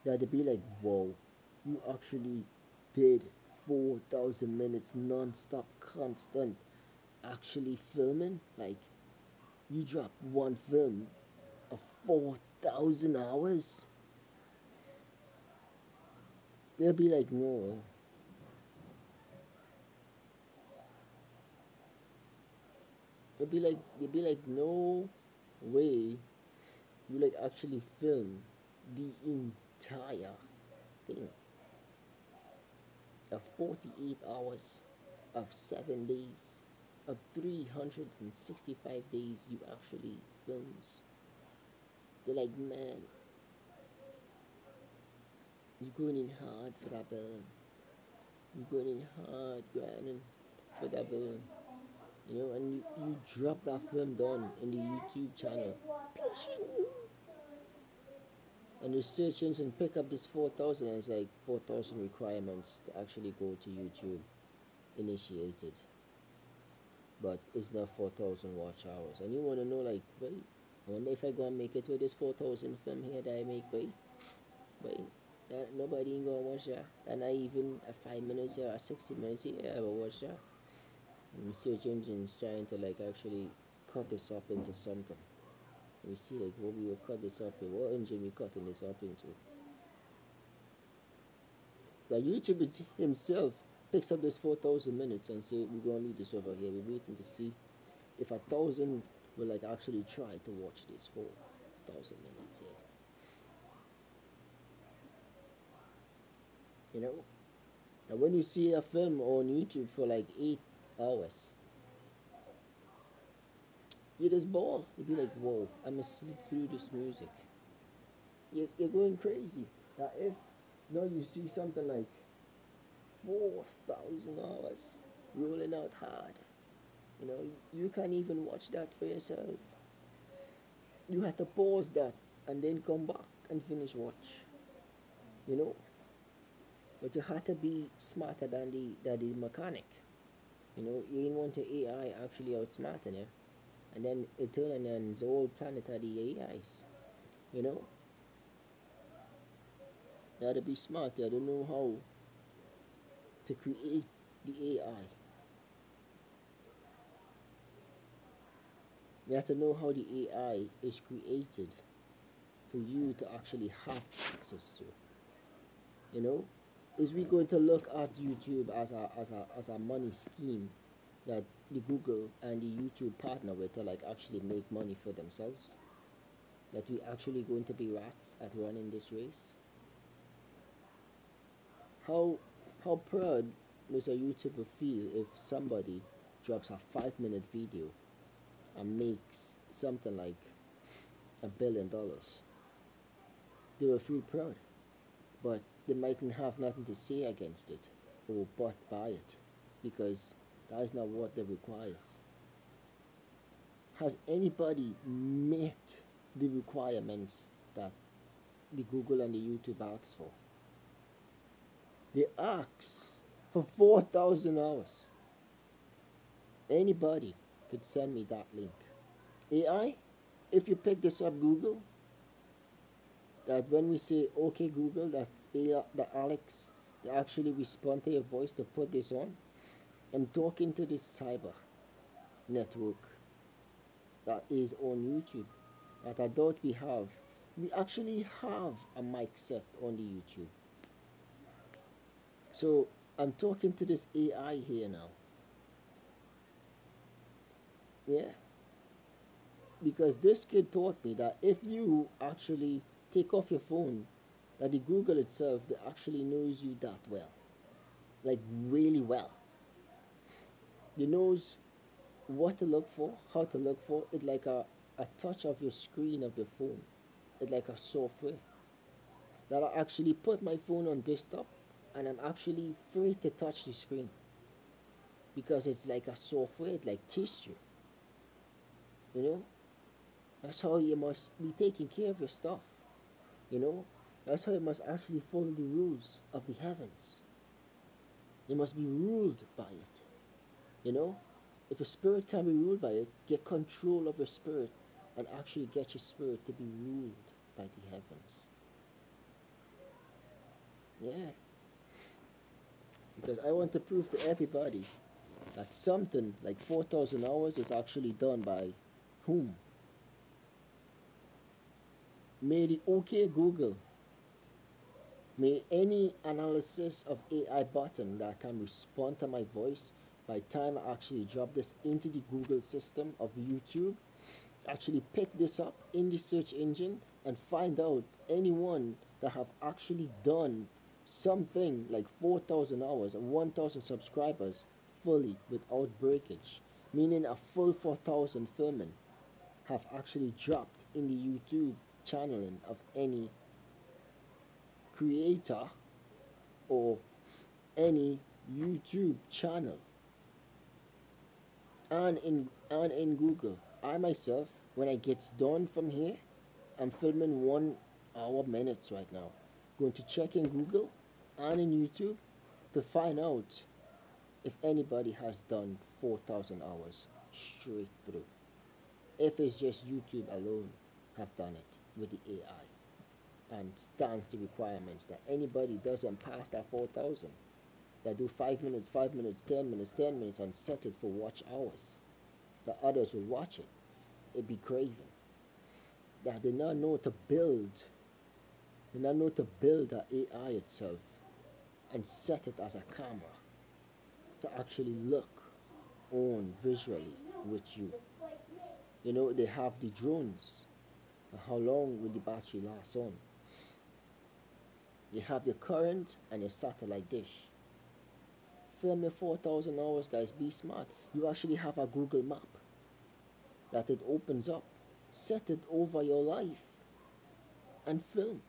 that'd be like whoa you actually did 4000 minutes non-stop constant actually filming like you dropped one film of 4,000 hours? They'll be like, no. They'll be like, they'll be like, no way you like actually film the entire thing of 48 hours of 7 days of 365 days you actually films they're like, man, you're going in hard for that bill. You're going in hard, grinding for that bill. You know, and you, you drop that film down in the YouTube channel. And the search engine pick up this 4,000 and it's like 4,000 requirements to actually go to YouTube initiated. But it's not 4,000 watch hours. And you want to know, like, wait, I wonder if I go and make it with this 4,000 film here that I make, boy. Boy, that nobody ain't gonna watch that. And not even a 5 minutes here or 60 minutes here, I will watch that. Search engines trying to like actually cut this up into something. We see like what we will cut this up in, what engine we cutting this up into. But YouTube himself picks up this 4,000 minutes and say, we're gonna leave this over here. We're waiting to see if a thousand will like actually try to watch this 4,000 minutes here. You know? Now when you see a film on YouTube for like eight hours, you just bored. You'd be like, whoa, I'm asleep through this music. You're, you're going crazy. Now if now you see something like four thousand hours rolling out hard. You know, you can't even watch that for yourself. You have to pause that and then come back and finish watch. You know? But you have to be smarter than the than the mechanic. You know, you ain't want the AI actually outsmarting you. And then it turn and the whole planet are the AIs. You know? Have to be smart, have to know how to create the AI. You have to know how the AI is created for you to actually have access to. You know? Is we're going to look at YouTube as a as a as a money scheme that the Google and the YouTube partner with to like actually make money for themselves? That we actually going to be rats at running this race? How how proud does a YouTuber feel if somebody drops a five minute video and makes something like a billion dollars? They will feel proud, but they mightn't have nothing to say against it or bought by it because that is not what they requires. Has anybody met the requirements that the Google and the YouTube asks for? They ask for 4,000 hours. Anybody could send me that link. AI, if you pick this up Google, that when we say okay Google, that That Alex, they actually respond to your voice to put this on. I'm talking to this cyber network that is on YouTube that I doubt we have we actually have a mic set on the YouTube. So I'm talking to this AI here now. Yeah. Because this kid taught me that if you actually take off your phone, that the Google itself that actually knows you that well. Like really well. It knows what to look for, how to look for it like a, a touch of your screen of your phone. It like a software. That I actually put my phone on desktop and I'm actually free to touch the screen. Because it's like a software, it like you. You know? That's how you must be taking care of your stuff. You know? That's how you must actually follow the rules of the heavens. You must be ruled by it. You know? If your spirit can be ruled by it, get control of your spirit and actually get your spirit to be ruled by the heavens. Yeah. Because I want to prove to everybody that something like 4,000 hours is actually done by whom? May the OK Google, may any analysis of AI button that can respond to my voice by time I actually drop this into the Google system of YouTube, actually pick this up in the search engine and find out anyone that have actually done something like 4,000 hours and 1,000 subscribers fully without breakage, meaning a full 4,000 filming have actually dropped in the YouTube channeling of any creator or any YouTube channel and in and in Google. I myself, when I gets done from here, I'm filming one hour minutes right now. Going to check in Google and in YouTube to find out if anybody has done 4,000 hours straight through. If it's just YouTube alone have done it with the AI and stands the requirements that anybody doesn't pass that 4,000 that do 5 minutes, 5 minutes, 10 minutes, 10 minutes and set it for watch hours that others will watch it. It'd be craving. That they not know to build, they not know to build the AI itself and set it as a camera to actually look on visually with you. You know, they have the drones. How long will the battery last on? You have your current and your satellite dish. Film your 4,000 hours, guys. Be smart. You actually have a Google map that it opens up. Set it over your life and film.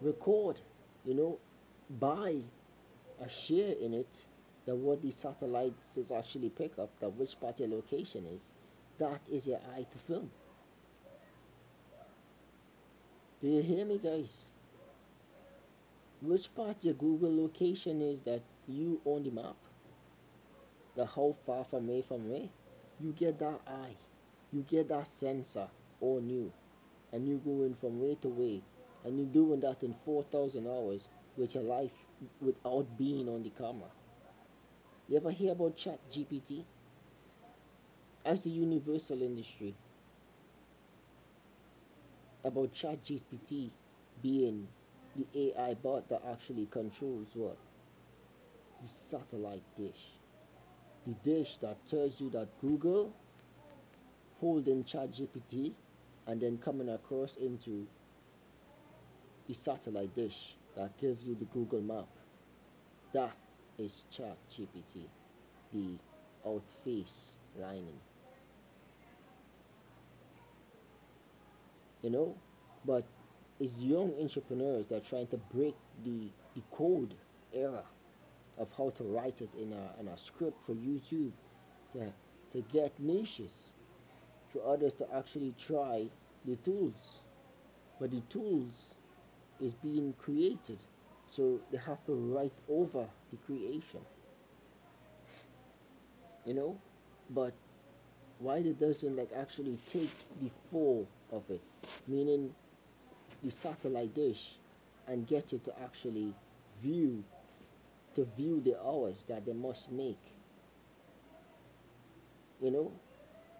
Record. You know, buy a share in it that what the satellites is actually pick up, that which part your location is. That is your eye to film. Do you hear me, guys? Which part your Google location is that you on the map? The how far from me from me? You get that eye. You get that sensor on you. And you going from way to way. And you're doing that in 4,000 hours with your life without being on the camera. You ever hear about Chat GPT? As the universal industry, about Chat GPT being the AI bot that actually controls what? The satellite dish. The dish that tells you that Google holding Chat GPT and then coming across into the satellite dish that gives you the Google map. That is Chat GPT, the outface lining. You know, but it's young entrepreneurs that are trying to break the, the code era of how to write it in a, in a script for YouTube to, to get niches for others to actually try the tools. But the tools is being created. So they have to write over the creation. You know? But why it doesn't like actually take the fall of it? Meaning the satellite dish and get it to actually view to view the hours that they must make. You know?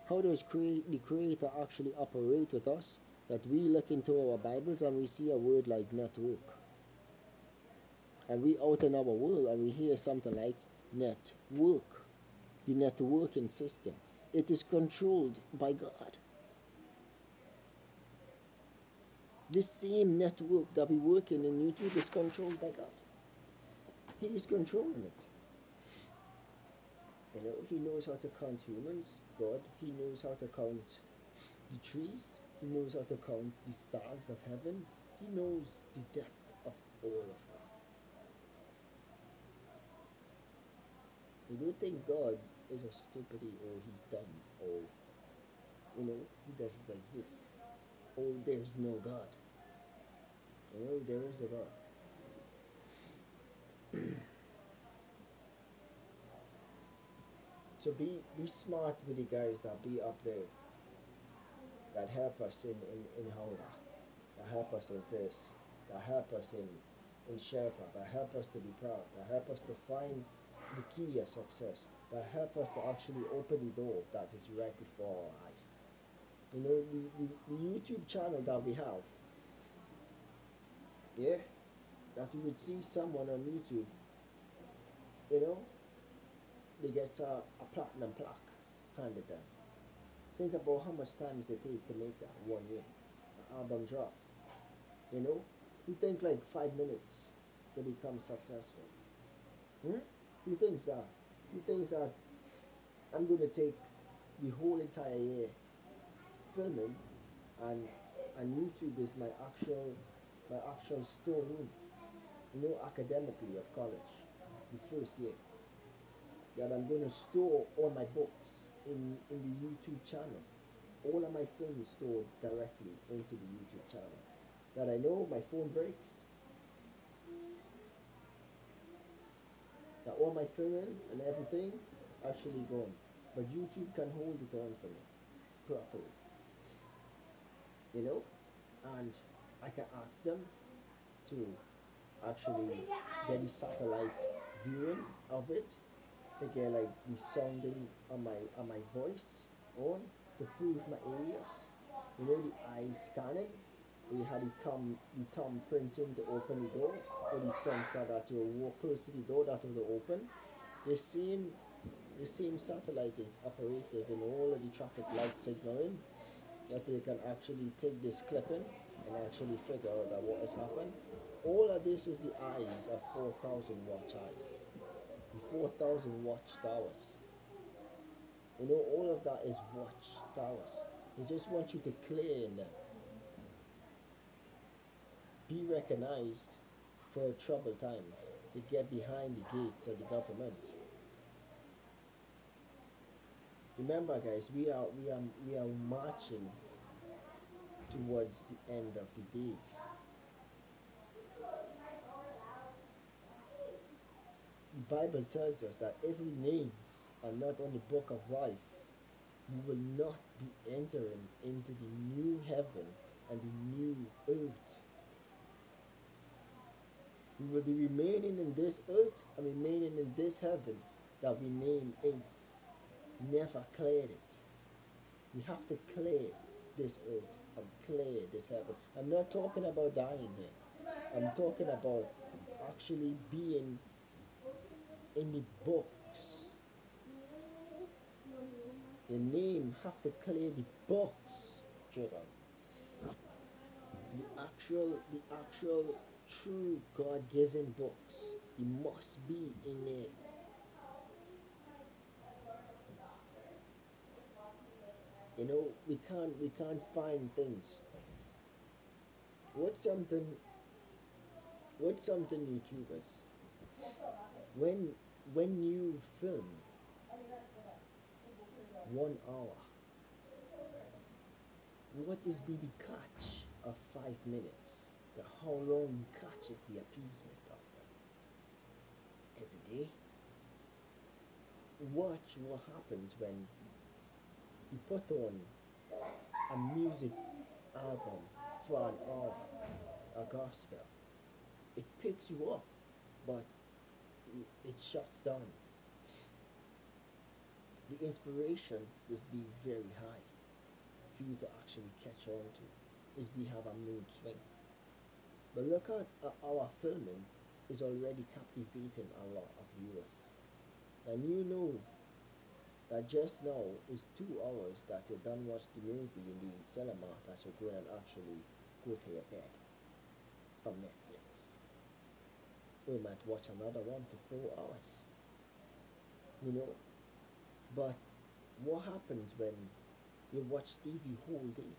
How does create the creator actually operate with us? that we look into our Bibles and we see a word like network. And we out in our world and we hear something like network, the networking system. It is controlled by God. This same network that we work in in YouTube is controlled by God. He is controlling it. You know, he knows how to count humans, God. He knows how to count the trees. He knows how to count the stars of heaven. He knows the depth of all of that. You don't think God is a stupidity or he's dumb or, you know, he doesn't exist. Or there's no God. Know, there is a God. so be be smart with the guys that be up there that help us in, in, in hunger, that help us in thirst, that help us in, in shelter, that help us to be proud, that help us to find the key of success, that help us to actually open the door that is right before our eyes. You know, the, the, the YouTube channel that we have, yeah, that you would see someone on YouTube, you know, they get a, a platinum plaque handed down. Think about how much time it take to make that one year, an album drop. You know, you think like five minutes to become successful. Hmm? Who thinks that? Who thinks that I'm going to take the whole entire year filming and and YouTube is my actual my actual storeroom, you know, academically of college, the first year. That I'm going to store all my books in, in the YouTube channel. All of my films stored directly into the YouTube channel. That I know my phone breaks. That all my filming and everything actually gone. But YouTube can hold it on for me properly. You know? And I can ask them to actually get the satellite viewing of it to get like the sounding on my on my voice on to prove my areas. You know the eyes scanning. We had the thumb the thumb printing to open the door or the sensor that you walk close to the door that will open. The same the same satellite is operative in all of the traffic light signaling that they can actually take this clipping actually figure out that what has happened. All of this is the eyes of 4,000 watch eyes, 4,000 watch towers. You know, all of that is watch towers. They just want you to clear in them. Be recognized for troubled times, to get behind the gates of the government. Remember, guys, we are we are we are marching towards the end of the days. The Bible tells us that every names are not on the book of life. We will not be entering into the new heaven and the new earth. We will be remaining in this earth and remaining in this heaven that we name is. Never cleared it. We have to clear this earth and this heaven. I'm not talking about dying here. I'm talking about actually being in the books. The name have to clear the books, children. The actual, the actual true God-given books. It must be in there. You know, we can't we can't find things. What's something what's something YouTubers when when you film one hour what is be the catch of five minutes? The how long you catch is the appeasement of them. Every day. Watch what happens when you put on a music album for an hour, a gospel. It picks you up, but it, it shuts down. The inspiration must be very high for you to actually catch on to. is we have a mood swing. But look at uh, our filming is already captivating a lot of viewers. And you know that just now is two hours that you done watch the movie in the cinema that you go and actually go to your bed from Netflix. We might watch another one for four hours. You know? But what happens when you watch TV whole day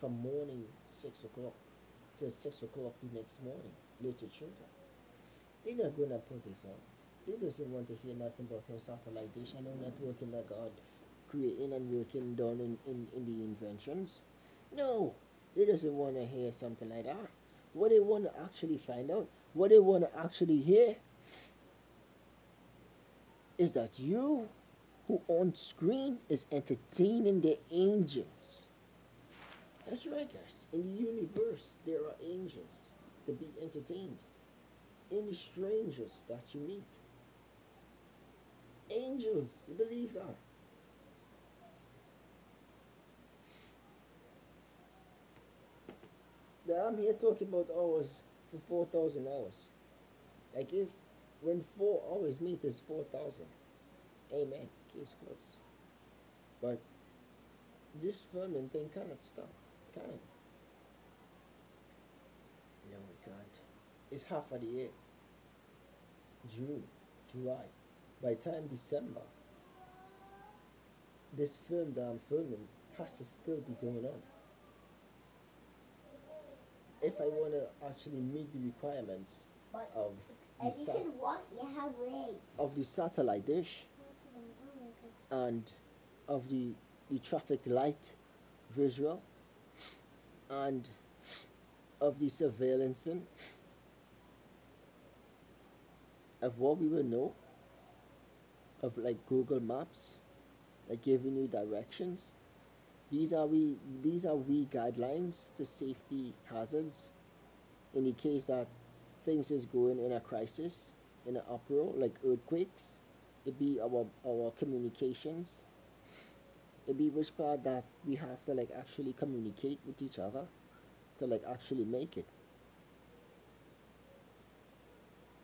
from morning six o'clock till six o'clock the next morning, little children? They're not gonna put this on. They doesn't want to hear nothing about no and no networking that God creating and working done in, in, in the inventions. No, he doesn't want to hear something like that. What they want to actually find out, what they want to actually hear, is that you, who on screen is entertaining the angels. That's right, guys. In the universe, there are angels to be entertained. Any strangers that you meet. Angels, you believe that? I'm here talking about hours for 4,000 hours. Like if when 4 hours meet is 4,000. Amen. Case closed. But this filming thing cannot stop. Can? No, it can't. It's half of the year. June, July. By the time December, this film that I'm filming has to still be going on. If I want to actually meet the requirements But of the, if you sat- can walk, you have legs. of the satellite dish and of the, the traffic light visual and of the surveillancing of what we will know of like Google Maps, like giving you directions. These are we these are we guidelines to safety hazards in the case that things is going in a crisis, in an uproar, like earthquakes. It be our our communications. It be which part that we have to like actually communicate with each other to like actually make it.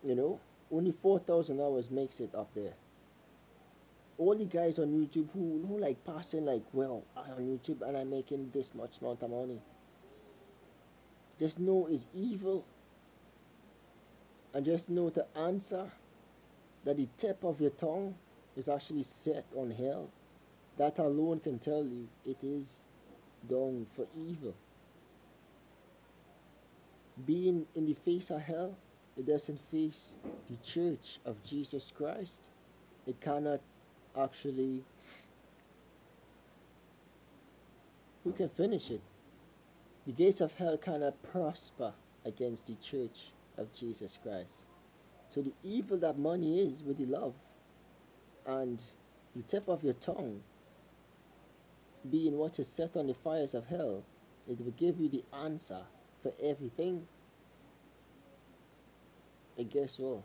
You know, only four thousand hours makes it up there. All the guys on YouTube who who like passing like, well, I'm on YouTube and I'm making this much amount of money. Just know it's evil. And just know to answer that the tip of your tongue is actually set on hell. That alone can tell you it is done for evil. Being in the face of hell, it doesn't face the church of Jesus Christ. It cannot actually. Who can finish it? The gates of hell cannot prosper against the church of Jesus Christ. So the evil that money is with the love and the tip of your tongue being what is set on the fires of hell, it will give you the answer for everything. And guess what?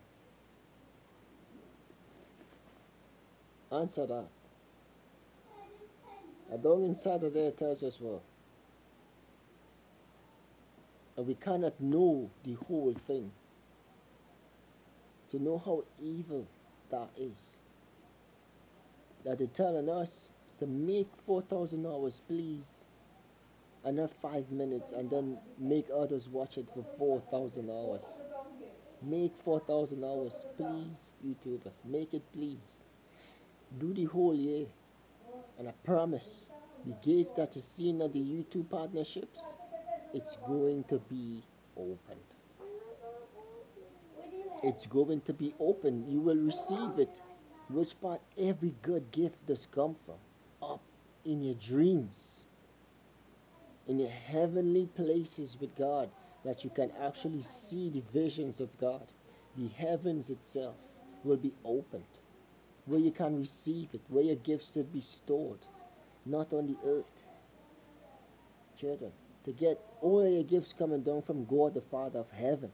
Answer that. And down inside of there tells us what? And we cannot know the whole thing. To know how evil that is. That they're telling us to make 4,000 hours, please. And not five minutes, and then make others watch it for 4,000 hours. Make 4,000 hours, please, YouTubers. Make it, please. Do the whole year. And I promise, the gates that you see in the YouTube partnerships, it's going to be opened. It's going to be open. You will receive it. Which part every good gift does come from? Up in your dreams. In your heavenly places with God, that you can actually see the visions of God. The heavens itself will be opened. Where you can receive it, where your gifts will be stored, not on the earth. Children, to get all your gifts coming down from God the Father of heaven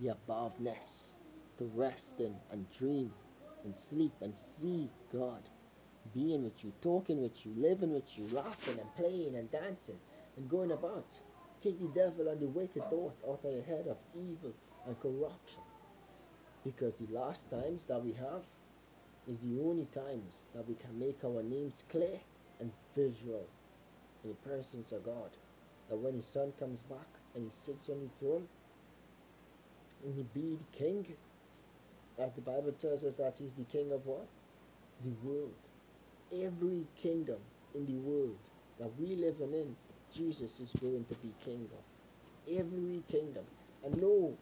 the aboveness, to rest in and dream and sleep and see God being with you, talking with you, living with you, laughing and playing and dancing and going about. Take the devil and the wicked thought out of your head of evil and corruption. Because the last times that we have is the only times that we can make our names clear and visual in the presence of God. That when his son comes back and he sits on the throne and he be the king, that the Bible tells us that he's the king of what? The world. Every kingdom in the world that we live in, Jesus is going to be king of. Every kingdom. And know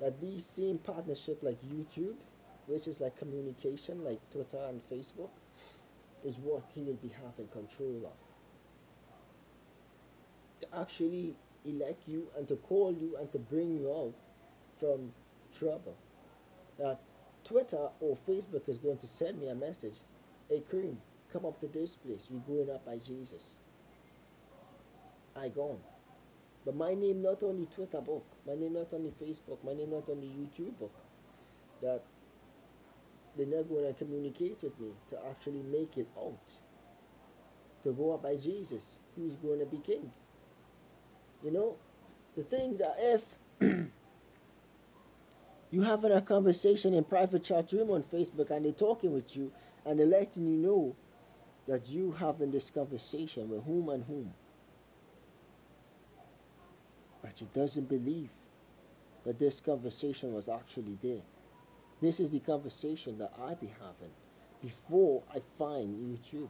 that these same partnership like YouTube, which is like communication like Twitter and Facebook, is what he will be having control of. To actually elect you and to call you and to bring you out from trouble. That Twitter or Facebook is going to send me a message. Hey Kareem, come up to this place. We're going up by Jesus. I gone. But my name not only Twitter book, my name not only Facebook, my name not only YouTube book. That they're not going to communicate with me to actually make it out. To go up by Jesus, who's going to be king. You know, the thing that if you having a conversation in private chat room on Facebook and they're talking with you and they're letting you know that you having this conversation with whom and whom but you doesn't believe that this conversation was actually there. This is the conversation that I be having before I find YouTube.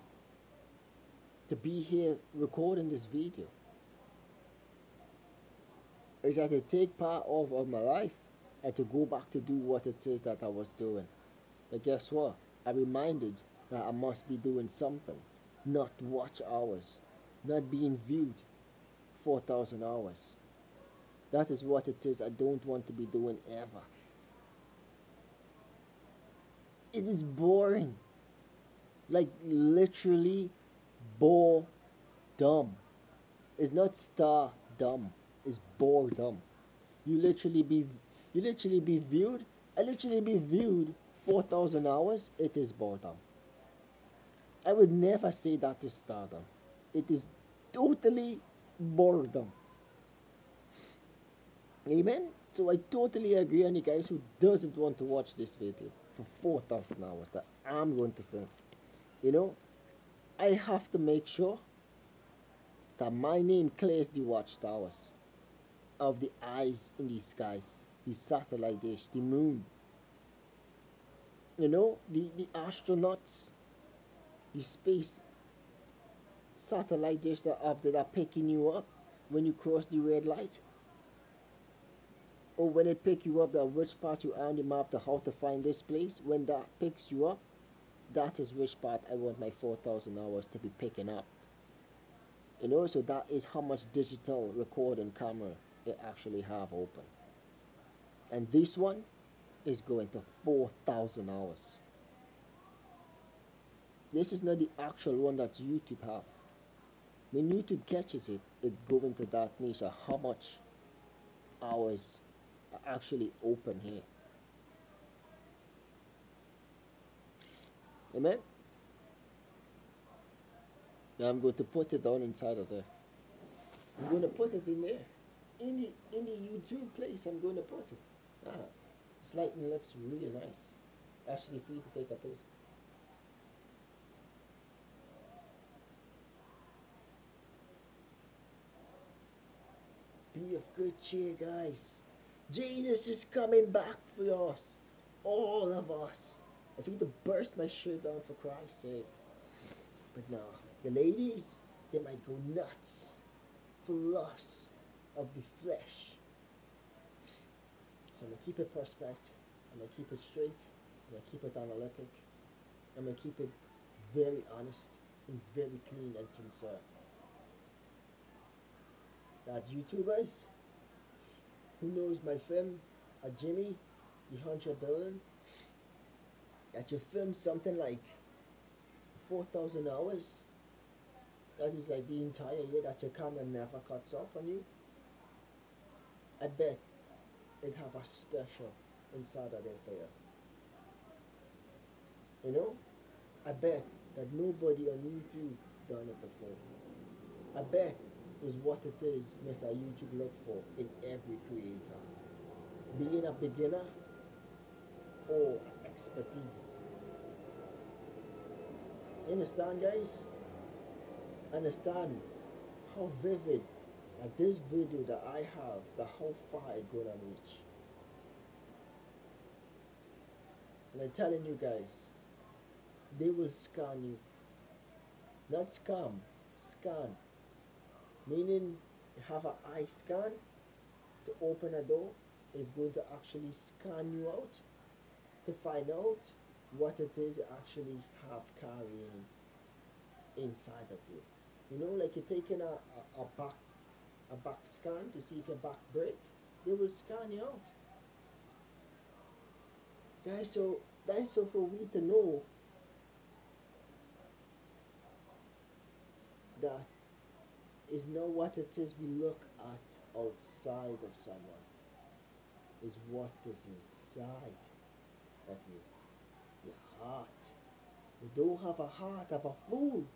To be here recording this video is that to take part of, of my life and to go back to do what it is that I was doing. But guess what? I reminded that I must be doing something, not watch hours, not being viewed 4,000 hours. That is what it is I don't want to be doing ever. It is boring. Like literally bore dumb. It's not star dumb. It's boredom. You literally be you literally be viewed. I literally be viewed four thousand hours. It is boredom. I would never say that is stardom. It is totally boredom. Amen. So I totally agree on you guys who doesn't want to watch this video for 4,000 hours that I'm going to film. You know, I have to make sure that my name clears the watchtowers of the eyes in the skies, the satellite dish, the moon. You know, the, the astronauts, the space satellite dish that are up that are picking you up when you cross the red light or when it pick you up that which part you are on the map to how to find this place when that picks you up that is which part I want my 4000 hours to be picking up. You know so that is how much digital recording camera it actually have open. And this one is going to 4000 hours. This is not the actual one that YouTube have. When YouTube catches it it go into that niche of how much hours actually open here. Amen? Now I'm going to put it down inside of there. I'm going to put it in there. In the YouTube place, I'm going to put it. Ah, this lighting looks really nice. Actually, for you to take a picture. Be of good cheer, guys. Jesus is coming back for us. All of us. I need to burst my shirt down for Christ's sake. But no, the ladies, they might go nuts for lust of the flesh. So I'm gonna keep it perspective. I'm gonna keep it straight. I'm gonna keep it analytic. I'm gonna keep it very honest and very clean and sincere. That YouTubers, who knows my film, a Jimmy, the hundred billion, that you filmed something like four thousand hours. That is like the entire year that your camera never cuts off on you. I bet it have a special inside of there for you. You know? I bet that nobody on YouTube done it before. I bet is what it is Mr. YouTube look for in every creator. Being a beginner or expertise. Understand guys? Understand how vivid that this video that I have, the how far it gonna reach. And I'm telling you guys, they will scan you. Not scam, scan. Meaning you have an eye scan to open a door, is going to actually scan you out to find out what it is you actually have carrying inside of you. You know, like you're taking a, a, a back a back scan to see if your back break, they will scan you out. That is so that is so for we to know that is not what it is we look at outside of someone. Is what is inside of you. Your heart. You don't have a heart of a fool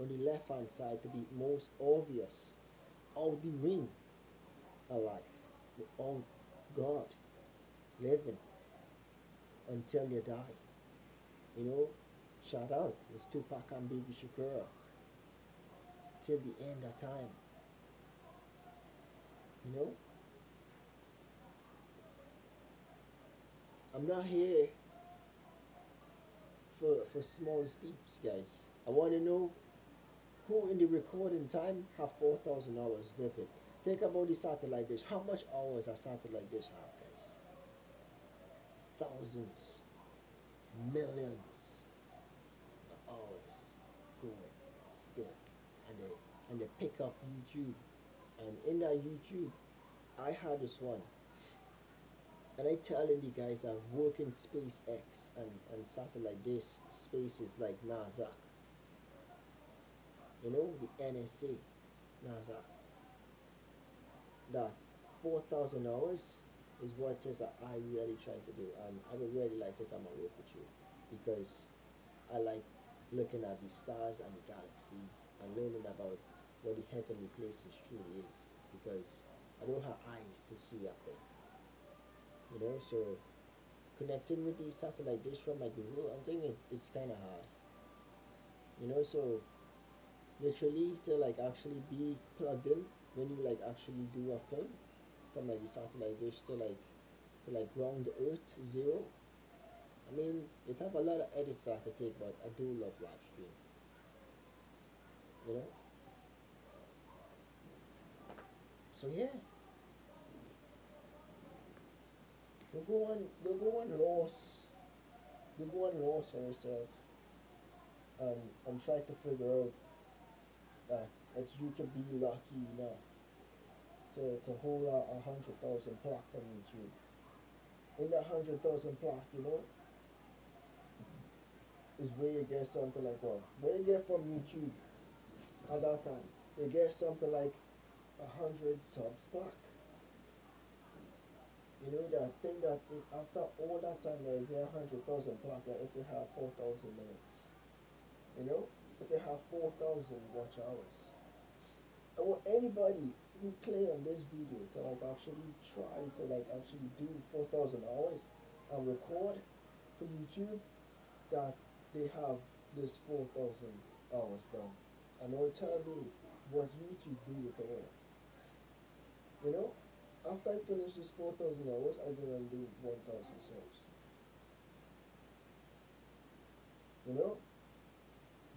on the left hand side to be most obvious. All the ring a life. Without God living until you die. You know, shout out. It's Tupac and Baby Shakur. Till the end of time. You know? I'm not here for for small speeches, guys. I want to know who in the recording time have 4,000 hours vivid. Think about the satellite dish. How much hours a satellite dish have, guys? Thousands, millions of hours going still. And they, and they pick up YouTube. And in that YouTube, I had this one. And I telling the guys that work in SpaceX and, and satellite dish spaces like NASA you know, the NSA, NASA, that 4,000 hours is what it is that I really try to do. And I would really like to come and work with you because I like looking at the stars and the galaxies and learning about what the heavenly places truly is because I don't have eyes to see up there. You know, so connecting with the satellite dish from my Google, I'm thinking it, it's kind of hard. You know, so literally to like actually be plugged in when you like actually do a film from like the satellite dish to like to like ground the earth zero. I mean it have a lot of edits I could take but I do love live stream. You know? So yeah. You're going you're going lost you're going lost on yourself and um, and try to figure out uh, that that you can be lucky enough to, to hold a, a hundred thousand plaque from YouTube. In that hundred thousand plaque, you know, is where you get something like well, where you get from YouTube at that time. You get something like a hundred subs plaque. You know that thing that if after all that time that you a hundred thousand plaque that if you have four thousand minutes. You know? if they have 4,000 watch hours. I want anybody who play on this video to like actually try to like actually do 4,000 hours and record for YouTube that they have this 4,000 hours done. And they will tell me what YouTube do with the way. You know, after I finish this 4,000 hours, I'm gonna do 1,000 subs. You know?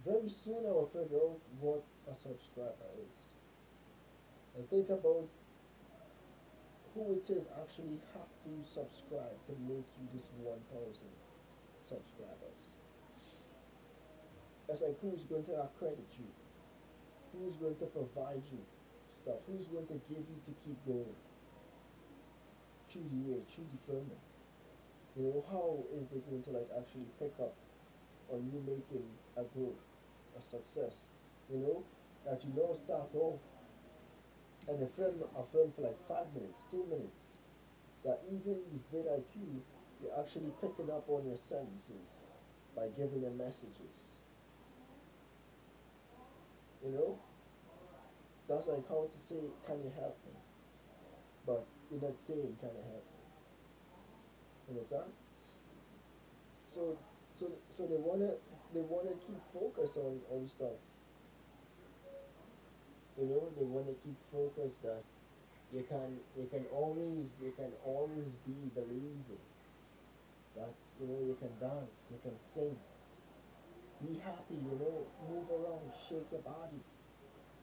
very soon I will figure out what a subscriber is. And think about who it is actually have to subscribe to make you this 1,000 subscribers. It's like who's going to accredit you? Who's going to provide you stuff? Who's going to give you to keep going? Through the year, through the filming. You know, how is they going to like actually pick up on you making a growth? a success. You know, that you don't start off and a film a film for like five minutes, two minutes. That even the vidIQ, you're actually picking up on your sentences by giving them messages. You know? That's like how to say, can you help me? But you're not saying, can you help me? Understand? So, so, so they wanna, they wanna keep focus on, on stuff. You know, they wanna keep focus that you can, you can always, you can always be believing. That, you know, you can dance, you can sing. Be happy, you know, move around, shake your body.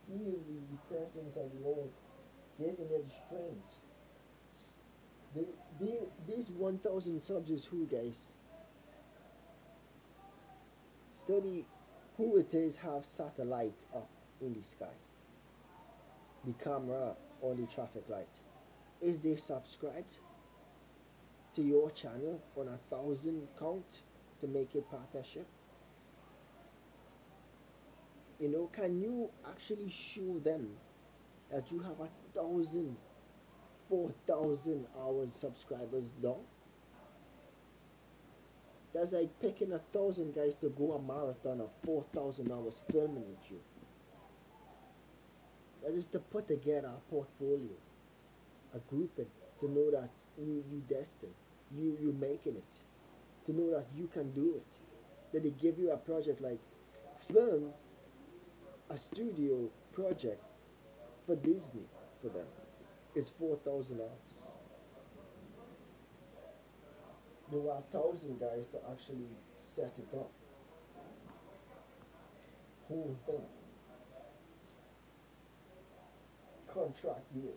Feel the, presence of the Lord, giving the strength. The, the, these 1,000 subjects, who guys? Study who it is have satellite up in the sky. The camera on the traffic light. Is they subscribed to your channel on a thousand count to make it partnership? You know, can you actually show them that you have a thousand, four thousand hours subscribers down? That's like picking a thousand guys to go a marathon of four thousand hours filming with you. That is to put together a portfolio, a grouping, to know that you you destined, you you making it, to know that you can do it. That they give you a project like film a studio project for Disney for them is four thousand hours. There were a thousand guys to actually set it up. Whole thing. Contract deal.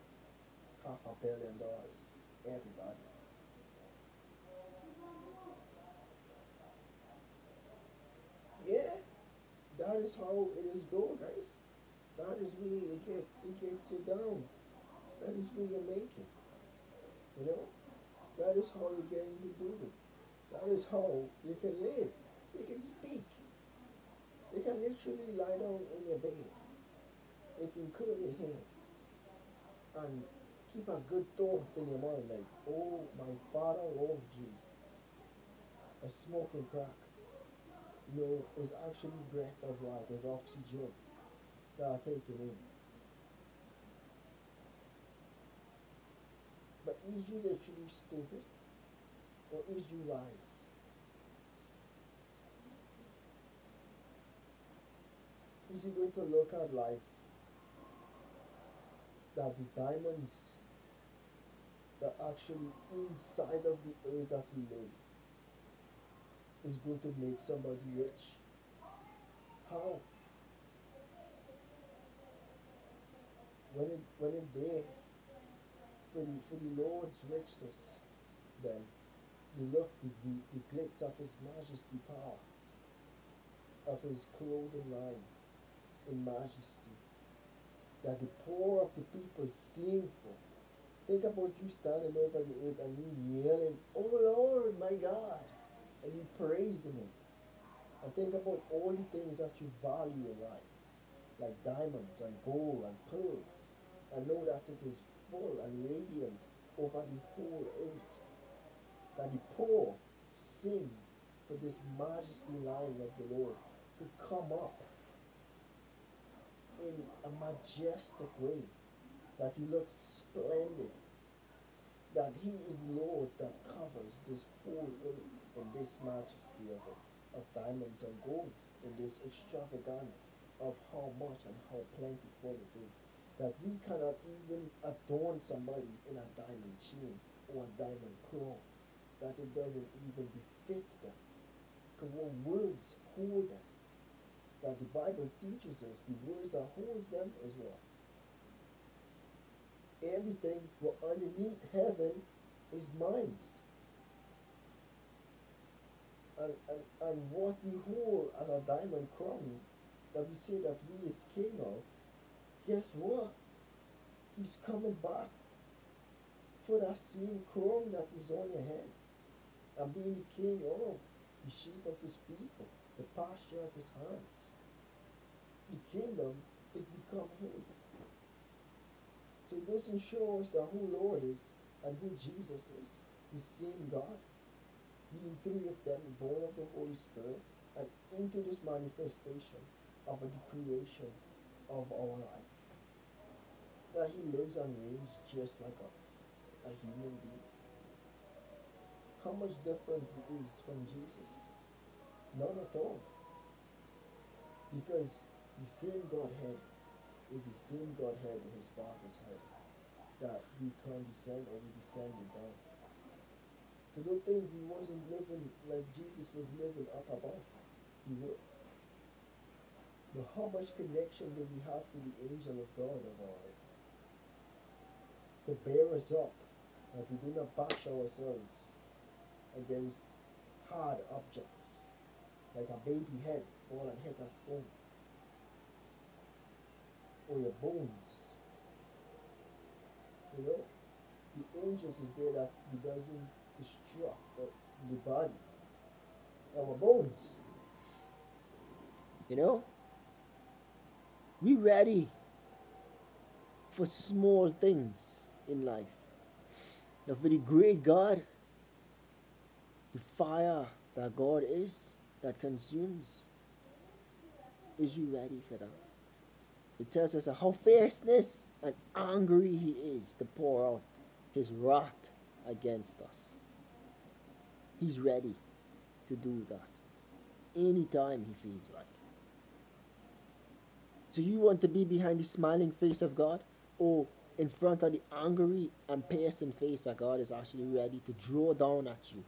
Half a billion dollars. Everybody. That is how it is go, guys. That is where it get it gets you down. That is you make it. You know? That is how you get into do it. That is how you can live. You can speak. You can literally lie down in your bed. You can curl your hair and keep a good thought in your mind like, oh my father loved Jesus. A smoking crack you know, is actually breath of life, is oxygen that are taken in. But is you literally stupid? Or is you wise? Is you going to look at life that the diamonds that actually inside of the earth that we live is going to make somebody rich? How? When it when it there for the for the Lord's richness, then you look the, the, the glitz of his majesty power, of his clothing line in majesty, that the poor of the people sing for. Think about you standing over the earth and you yelling, Oh Lord, my God and you praising him. And think about all the things that you value in life, like diamonds and gold and pearls, and know that it is full and radiant over the whole earth. That the poor sings for this majesty line of the Lord to come up in a majestic way, that he looks splendid, that he is the Lord that covers this whole earth in this majesty of, of diamonds and gold, in this extravagance of how much and how plentiful it is, that we cannot even adorn somebody in a diamond chain or a diamond crown, that it doesn't even befits them. Because what words hold them, that the Bible teaches us, the words that holds them is what? Everything what underneath heaven is mine and, and, and what we hold as a diamond crown that we say that we is king of, guess what? He's coming back for that same crown that is on your head and being the king of the sheep of his people, the pasture of his hands. The kingdom is become his. So this ensures that who Lord is and who Jesus is, the same God being three of them born of the Holy Spirit and into this manifestation of the creation of our life. that he lives and reigns just like us, a human being? How much different he is from Jesus? None at all. Because the same Godhead is the same Godhead in his Father's head that we condescend or we descended down. So don't think he wasn't living like Jesus was living up above. He would. But how much connection do we have to the angel of God of ours? To bear us up, that we do not bash ourselves against hard objects, like a baby head fall and hit a stone, or your bones. You know, the angels is there that he doesn't destruct the, the body, our bones. You know, we ready for small things in life. The very great God, the fire that God is, that consumes. Is you ready for that? It tells us how fierceness and angry he is to pour out his wrath against us. He's ready to do that anytime he feels like. So you want to be behind the smiling face of God or in front of the angry and piercing face that God is actually ready to draw down at you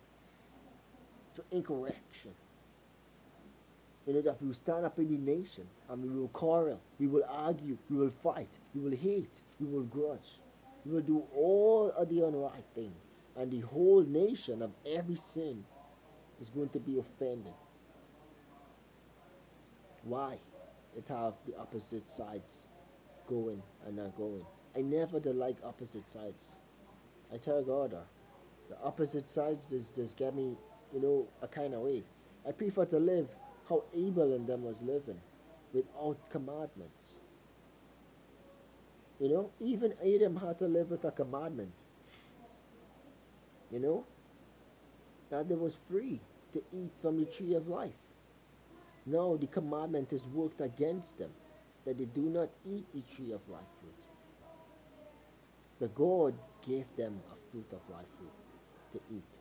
for incorrection. You know, that we will stand up in the nation and we will quarrel, we will argue, we will fight, we will hate, we will grudge, we will do all of the unright thing. And the whole nation of every sin is going to be offended. Why? It have the opposite sides going and not going. I never did like opposite sides. I tell God, uh, the opposite sides just, just get me, you know, a kind of way. I prefer to live how Abel and them was living without commandments. You know, even Adam had to live with a commandment. You know, that they was free to eat from the tree of life. Now the commandment is worked against them that they do not eat the tree of life fruit. But God gave them a fruit of life fruit to eat.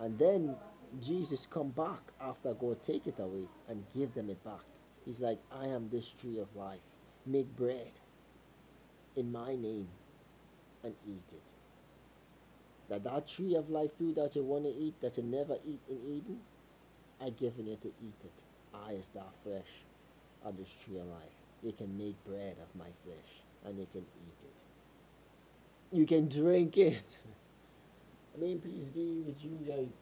And then Jesus come back after God take it away and give them it back. He's like, I am this tree of life. Make bread in my name and eat it. That that tree of life food that you want to eat, that you never eat in Eden, I given you to eat it. I is that flesh of this tree of life. You can make bread of my flesh and you can eat it. You can drink it. I mean, peace be with you guys.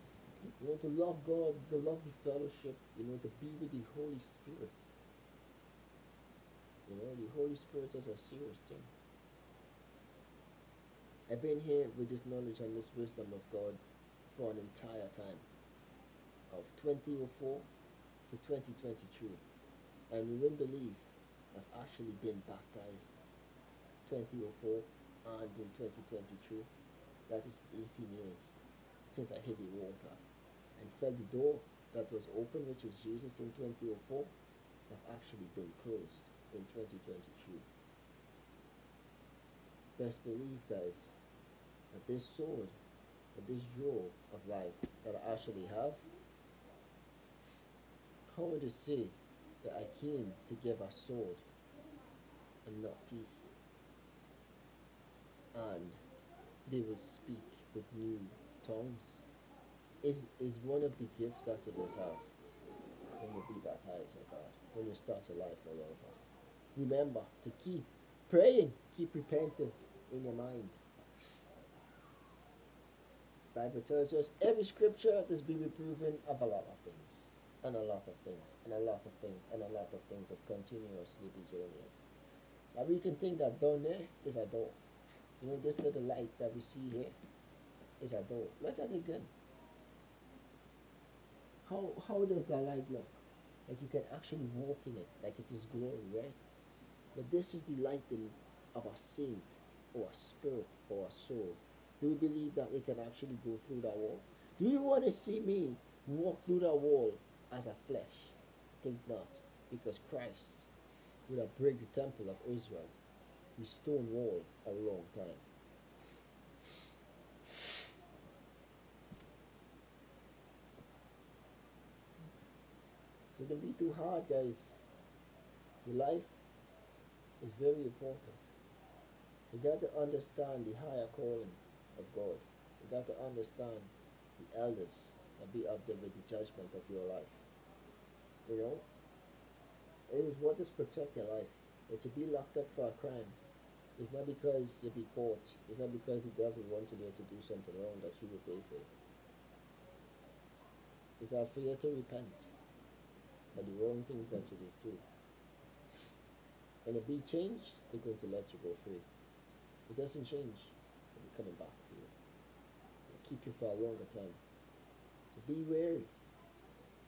You know, to love God, to love the fellowship, you know, to be with the Holy Spirit. You know, the Holy Spirit is a serious thing. I've been here with this knowledge and this wisdom of God for an entire time. Of 2004 to 2022. And you wouldn't believe I've actually been baptized 2004 and in 2022. That is 18 years since I hit the water and felt the door that was open, which is Jesus in 2004, have actually been closed in 2022. Best believe, guys, that this sword, that this jewel of life that I actually have, how would it say that I came to give a sword and not peace? And they will speak with new tongues. Is is one of the gifts that it does have when you be baptized of God, when you start a life all over. Remember to keep praying, keep repenting in your mind. Bible tells us every scripture has been proven of a lot of things, and a lot of things, and a lot of things, and a lot of things of continuously be journeying. Now we can think that down there is a door. You know, this little light that we see here is a door. Look at it again. How how does that light look? Like you can actually walk in it, like it is glowing, right? But this is the lighting of a saint or a spirit or a soul. Do you believe that it can actually go through that wall? Do you want to see me walk through that wall as a flesh? Think not, because Christ would have break the temple of Israel the stone wall, a long time. So don't be too hard, guys. Your life is very important. You got to understand the higher calling of God. You got to understand the elders and be up there with the judgment of your life. You know? It is what is protect your life. That you be locked up for a crime. It's not because you be caught. It's not because the devil wants you to do something wrong that you will pay for it. It's for you to repent for the wrong things that you just do. When it be changed, they're going to let you go free. It doesn't change, be coming back keep you for a longer time. So be wary.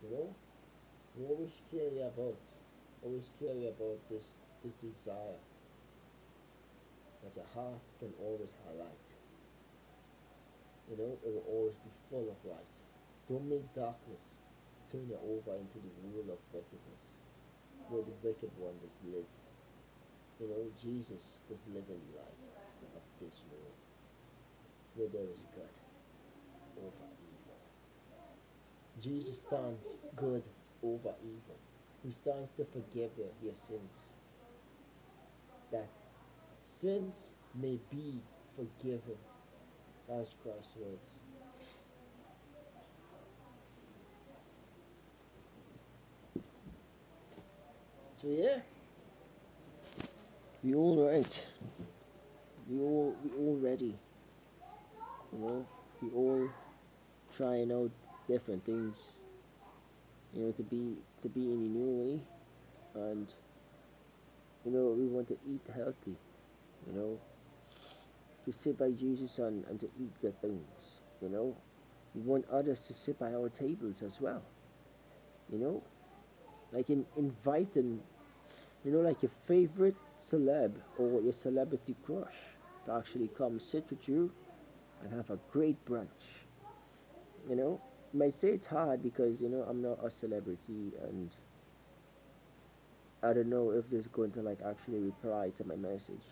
You know? You always carry about, always carry about this this desire that your heart can always highlight. You know, it will always be full of light. Don't make darkness turn you over into the rule of wickedness, where the wicked one does live. You know, Jesus does live in light of this world, where there is good over evil. Jesus stands good over evil. He stands to forgive your, sins. That sins may be forgiven. That's Christ's words. So yeah, we all right. We all we all ready. You know, we all trying out different things. You know, to be to be in a new way, and you know we want to eat healthy. You know, to sit by Jesus and, and to eat good things. You know, we want others to sit by our tables as well. You know, like in inviting, you know, like your favorite celeb or your celebrity crush to actually come sit with you and have a great brunch. You know, might say it's hard because you know I'm not a celebrity and I don't know if they're going to like actually reply to my message.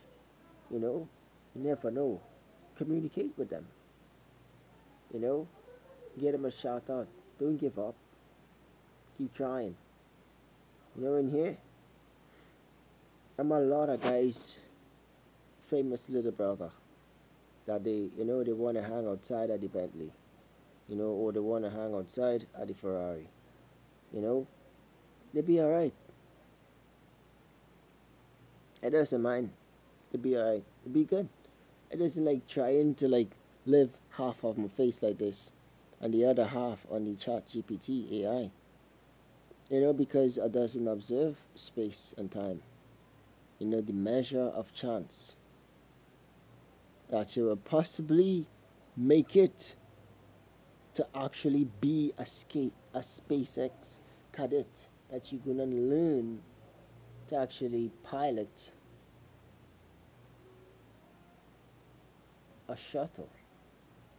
You know, you never know. Communicate with them. You know, get them a shout out. Don't give up. Keep trying. You know, in here, I'm a lot of guys' famous little brother that they, you know, they want to hang outside at the Bentley, you know, or they want to hang outside at the Ferrari, you know, they be alright. It doesn't mind. They be alright. They be good. It isn't like trying to like live half of my face like this and the other half on the chat GPT AI. You know, because it doesn't observe space and time. You know, the measure of chance that you will possibly make it to actually be a, skate, a SpaceX cadet that you're going to learn to actually pilot a shuttle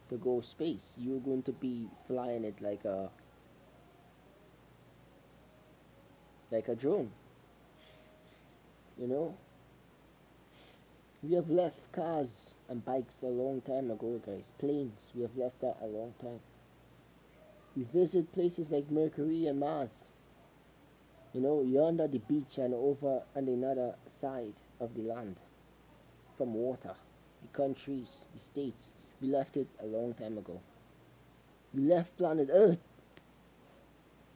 to go space. You're going to be flying it like a like a drone. You know? We have left cars and bikes a long time ago, guys. Planes, we have left that a long time. We visit places like Mercury and Mars. You know, yonder the beach and over on the other side of the land. From water, the countries, the states. We left it a long time ago. We left planet Earth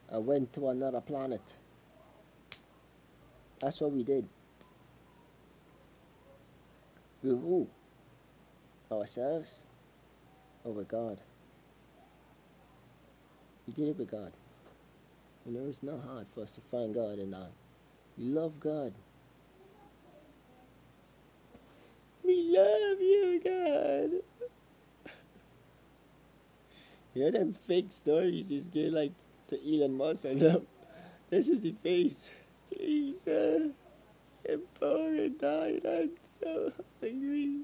and went to another planet. That's what we did. With who? Ourselves Over God? We did it with God. You know, it's not hard for us to find God and that. We love God. We love you, God. you know them fake stories just get like to Elon Musk and them. This is the face. Please, uh, I'm poor and tired. I'm so hungry.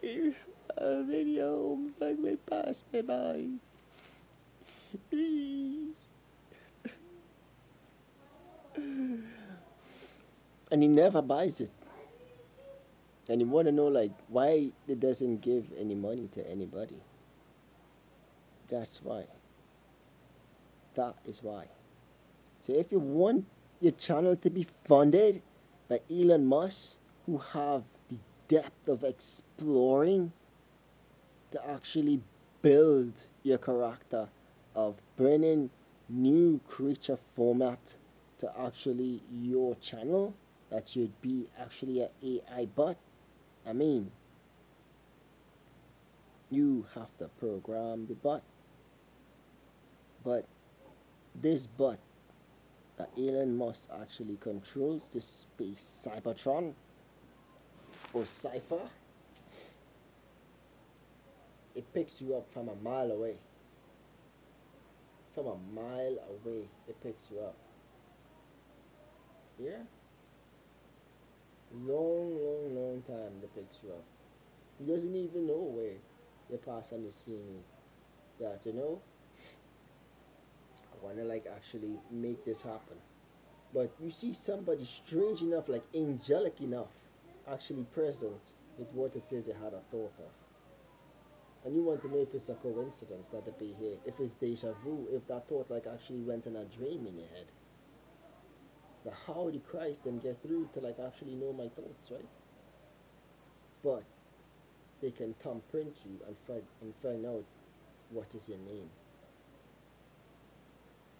Here are many homes that may pass me by. Please. And he never buys it. And you want to know like why it doesn't give any money to anybody. That's why. That is why. So if you want your channel to be funded by Elon Musk, who have the depth of exploring to actually build your character of bringing new creature format to actually your channel that should be actually a AI bot. I mean, you have to program the bot. But this bot that Elon Musk actually controls, this space Cybertron or Cypher, it picks you up from a mile away. From a mile away, it picks you up. Yeah? Long, long, long time it picks you up. He doesn't even know where the person is seeing that, you know? I wanna like actually make this happen. But you see somebody strange enough, like angelic enough, actually present with what it is they had a thought of. And you want to know if it's a coincidence that they be here, if it's deja vu, if that thought like actually went in a dream in your head. But how did Christ them get through to like actually know my thoughts, right? But they can thumbprint you and find and find out what is your name.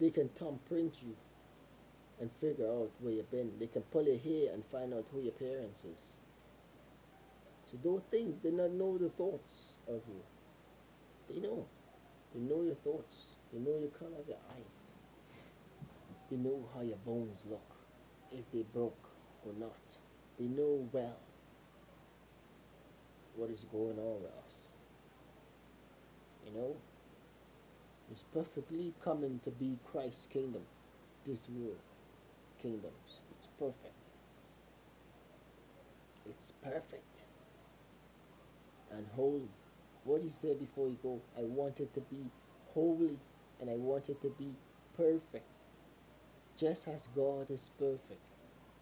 They can thumbprint you and figure out where you've been. They can pull your hair and find out who your parents is. So don't think they not know the thoughts of you. They know. They know your thoughts. They know the color of your eyes. They know how your bones look, if they broke or not. They know well what is going on with us. You know? It's perfectly coming to be Christ's kingdom, this world kingdoms. It's perfect. It's perfect and holy. What he said before he go, I want it to be holy and I want it to be perfect. Just as God is perfect.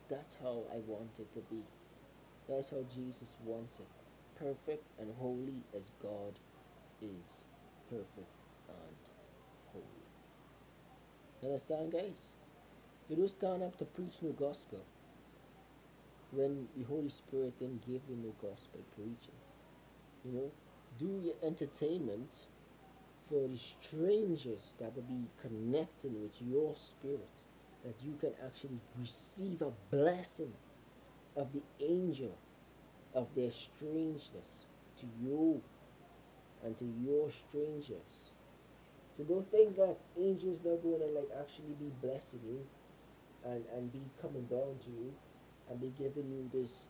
That's how I want it to be. That's how Jesus wants it. Perfect and holy as God is perfect and holy. You understand, guys? You don't stand up to preach no gospel when the Holy Spirit then give you no gospel preaching. You know, do your entertainment for the strangers that will be connecting with your spirit, that you can actually receive a blessing of the angel of their strangeness to you and to your strangers. So don't think that angels are going to like actually be blessing you and, and be coming down to you and be giving you this,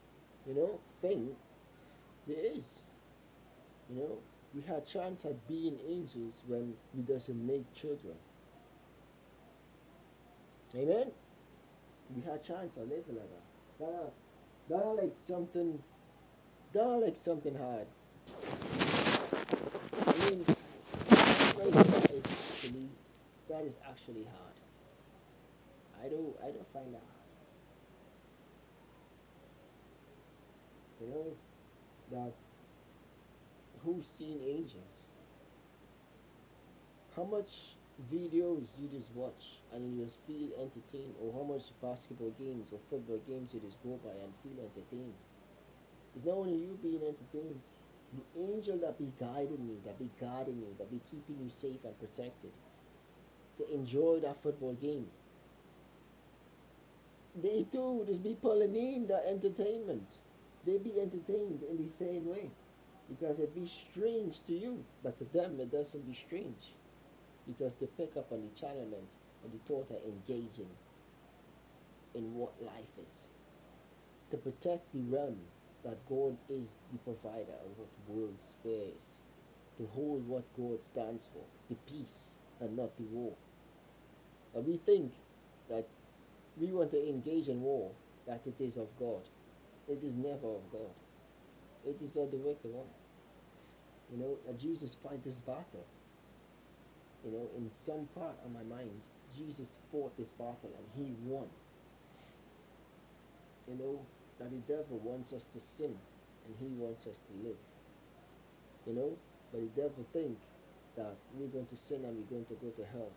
you know, thing. There is. You know, we had chance at being angels when we doesn't make children. Amen? We had chance at living like that. That that like something that like something hard. I mean that is actually that is actually hard. I don't I don't find that hard. You know that who's seen angels? How much videos you just watch and you just feel entertained or how much basketball games or football games you just go by and feel entertained? It's not only you being entertained, the angel that be guiding you, that be guarding you, that be keeping you safe and protected to enjoy that football game. They too just be pulling in the entertainment. They be entertained in the same way. Because it be strange to you, but to them it doesn't be strange. Because they pick up on the channelment and the thought of engaging in what life is. To protect the realm that God is the provider of what world spares. To hold what God stands for, the peace and not the war. And we think that we want to engage in war, that it is of God. It is never of God. It is of the wicked one. You know, and Jesus fight this battle. You know, in some part of my mind, Jesus fought this battle and he won. You know, that the devil wants us to sin and he wants us to live. You know, but the devil think that we're going to sin and we're going to go to hell.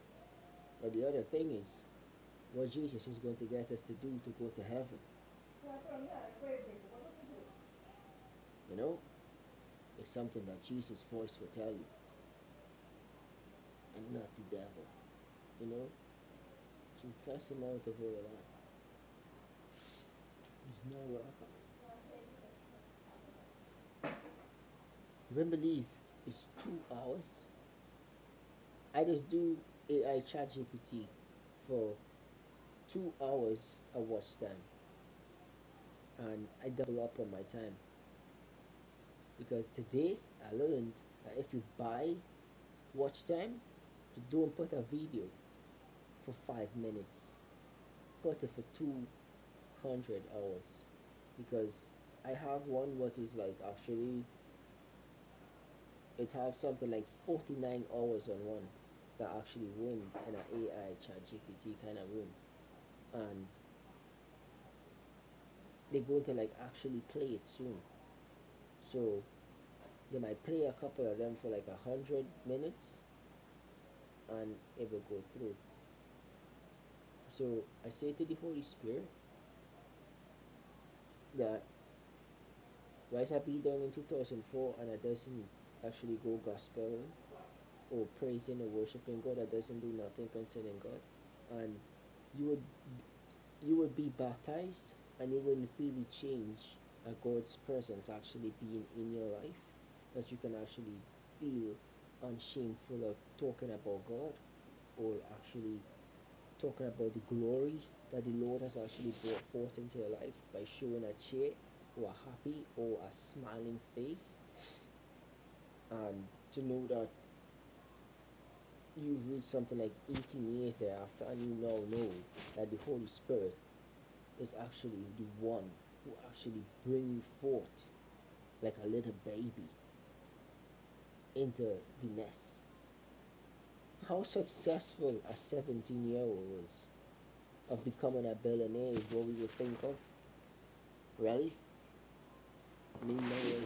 But the other thing is, what Jesus is going to get us to do to go to heaven. You know, it's something that Jesus' voice will tell you, and not the devil. You know, so cast him out of your life. He's not welcome. Remember, leave is two hours. I just do AI chat GPT for two hours of watch time. And I double up on my time. Because today I learned that if you buy watch time, you don't put a video for five minutes. Put it for two hundred hours. Because I have one what is like actually it have something like 49 hours on one that actually win in an AI chat GPT kind of room and they're going to like actually play it soon so they might play a couple of them for like a hundred minutes and it will go through. So I say to the Holy Spirit that why I be done in 2004 and I doesn't actually go gospel or praising or worshiping God. That doesn't do nothing concerning God. And you would you would be baptized and you wouldn't feel the change God's presence actually being in your life that you can actually feel unshameful of talking about God or actually talking about the glory that the Lord has actually brought forth into your life by showing a cheer or a happy or a smiling face. And to know that you've reached something like 18 years thereafter and you now know that the Holy Spirit is actually the one who actually bring you forth like a little baby into the nest. How successful a 17 year old was of becoming a billionaire is what we would think of. Really? Me no way.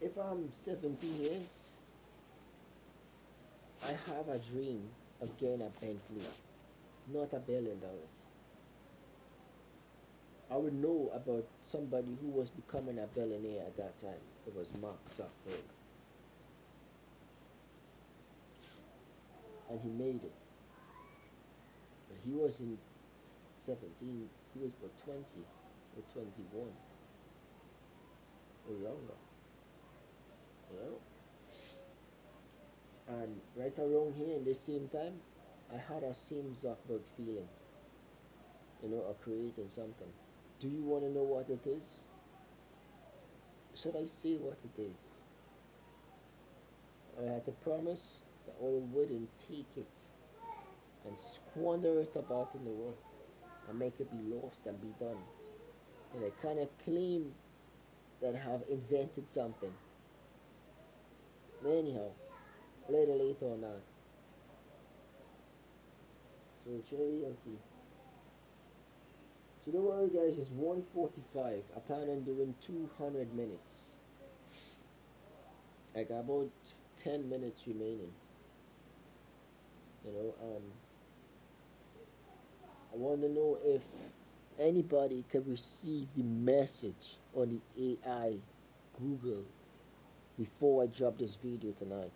If I'm 17 years, I have a dream of getting a Bentley, not a billion dollars. I would know about somebody who was becoming a billionaire at that time. It was Mark Zuckerberg. And he made it. But he wasn't 17, he was about 20 or 21 or younger. You know? And right around here in the same time, I had a same Zuckerberg feeling. You know, of creating something. Do you want to know what it is? Should I say what it is? I had to promise that I wouldn't take it and squander it about in the world and make it be lost and be done. And I kind of claim that I have invented something. Anyhow, later, later on that. So, cherry okay. So don't worry guys, it's 145. I plan on doing 200 minutes. I got about 10 minutes remaining. You know, um, I want to know if anybody can receive the message on the AI Google before I drop this video tonight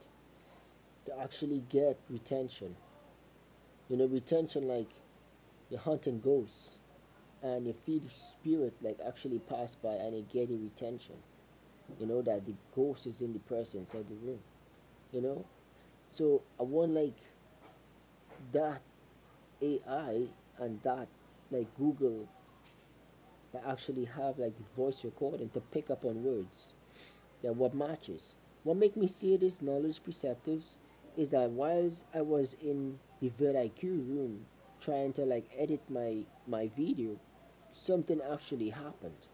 to actually get retention. You know, retention like you're hunting ghosts and you feel spirit like actually pass by and you get a retention. You know that the ghost is in the presence of the room. You know? So I want like that AI and that like Google that actually have like the voice recording to pick up on words that what matches. What make me say this knowledge perceptives is that whilst I was in the VidIQ room trying to like edit my my video, something actually happened.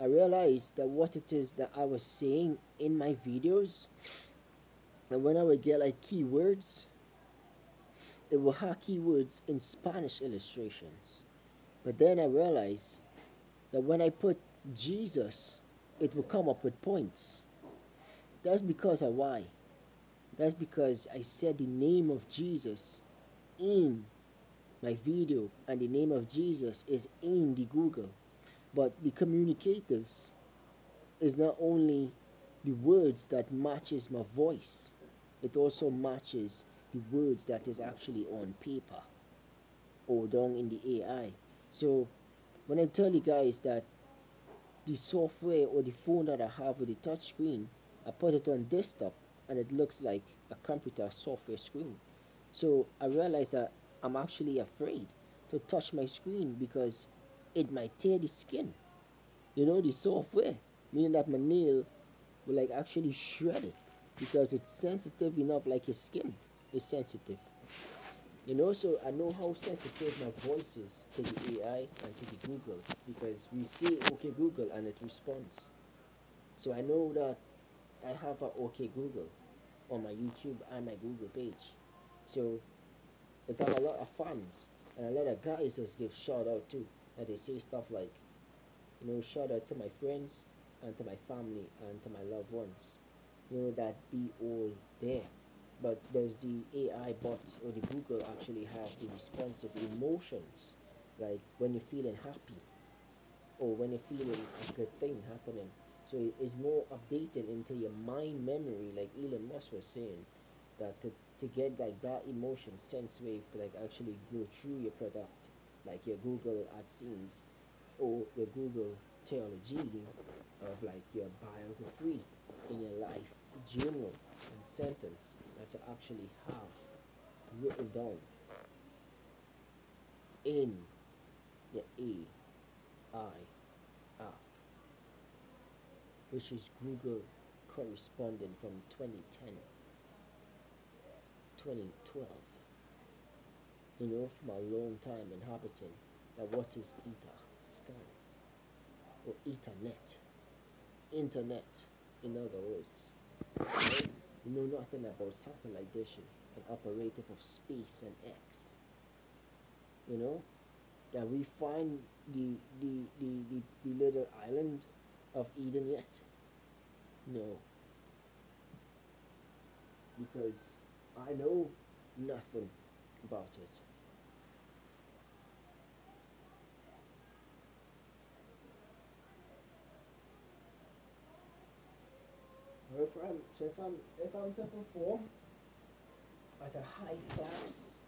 I realized that what it is that I was saying in my videos, and when I would get like keywords, it will have keywords in Spanish illustrations. But then I realized that when I put Jesus, it will come up with points. That's because of why. That's because I said the name of Jesus in my video, and the name of Jesus is in the Google. But the communicatives is not only the words that matches my voice, it also matches the words that is actually on paper or down in the AI. So when I tell you guys that the software or the phone that I have with the touch screen, I put it on desktop and it looks like a computer software screen. So I realized that I'm actually afraid to touch my screen because it might tear the skin. You know, the software, meaning that my nail will like actually shred it because it's sensitive enough like your skin is sensitive. You know, so I know how sensitive my voice is to the AI and to the Google because we say OK Google and it responds. So I know that I have a OK Google on my YouTube and my Google page. So they have a lot of fans and a lot of guys just give shout out too. That they say stuff like, you know, shout out to my friends and to my family and to my loved ones. You know, that be all there. But does the AI bots or the Google actually have the responsive emotions? Like when you're feeling happy or when you're feeling a good thing happening. So it is more updated into your mind memory, like Elon Musk was saying, that to, to get like that emotion sense wave to like actually go through your product, like your Google AdSense or your Google theology of like your biography in your life journal and sentence that you actually have written down in the AI app, which is Google correspondent from 2010, 2012. You know, from a long time inhabiting that what is ETA scan or Ethernet, internet, in other words. You know nothing about satellite dishing, an operative of space and X. You know, that we find the the, the, the, the little island of Eden yet? No. Because I know nothing about it. If I'm so if I'm if I'm to perform at a high class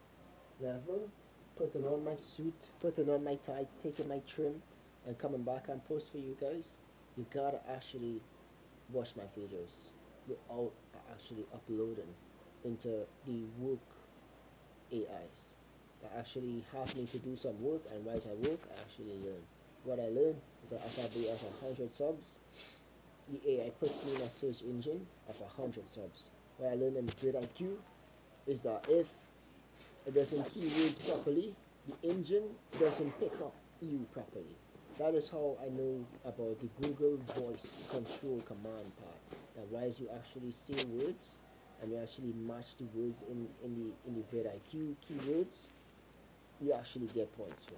level, putting on my suit, putting on my tie, taking my trim, and coming back and post for you guys, you gotta actually watch my videos without actually uploading into the work AIs. That actually have me to do some work, and whilst I work, I actually learn. What I learn is that after I be at a hundred subs, the AI puts me in a search engine of a hundred subs. What I learned in vidIQ is that if it doesn't keywords properly, the engine doesn't pick up you properly. That is how I know about the Google Voice Control Command part. That whilst you actually say words and you actually match the words in, in the in the vidIQ keywords, you actually get points for.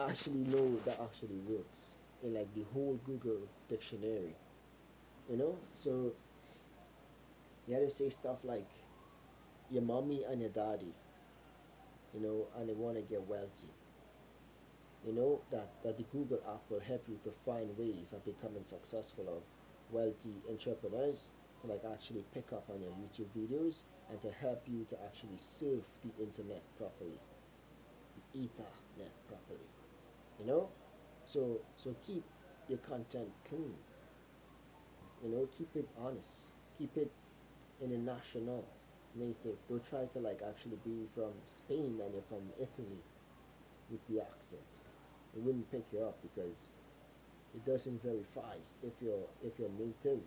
I actually know that actually works in like the whole Google dictionary. You know? So you gotta say stuff like your mommy and your daddy, you know, and they wanna get wealthy. You know, that, that the Google app will help you to find ways of becoming successful of wealthy entrepreneurs to like actually pick up on your YouTube videos and to help you to actually surf the internet properly. The ethernet properly. You know? So so keep your content clean. You know, keep it honest. Keep it in a national native. Don't try to like actually be from Spain and you're from Italy with the accent. It wouldn't pick you up because it doesn't verify if you're if your native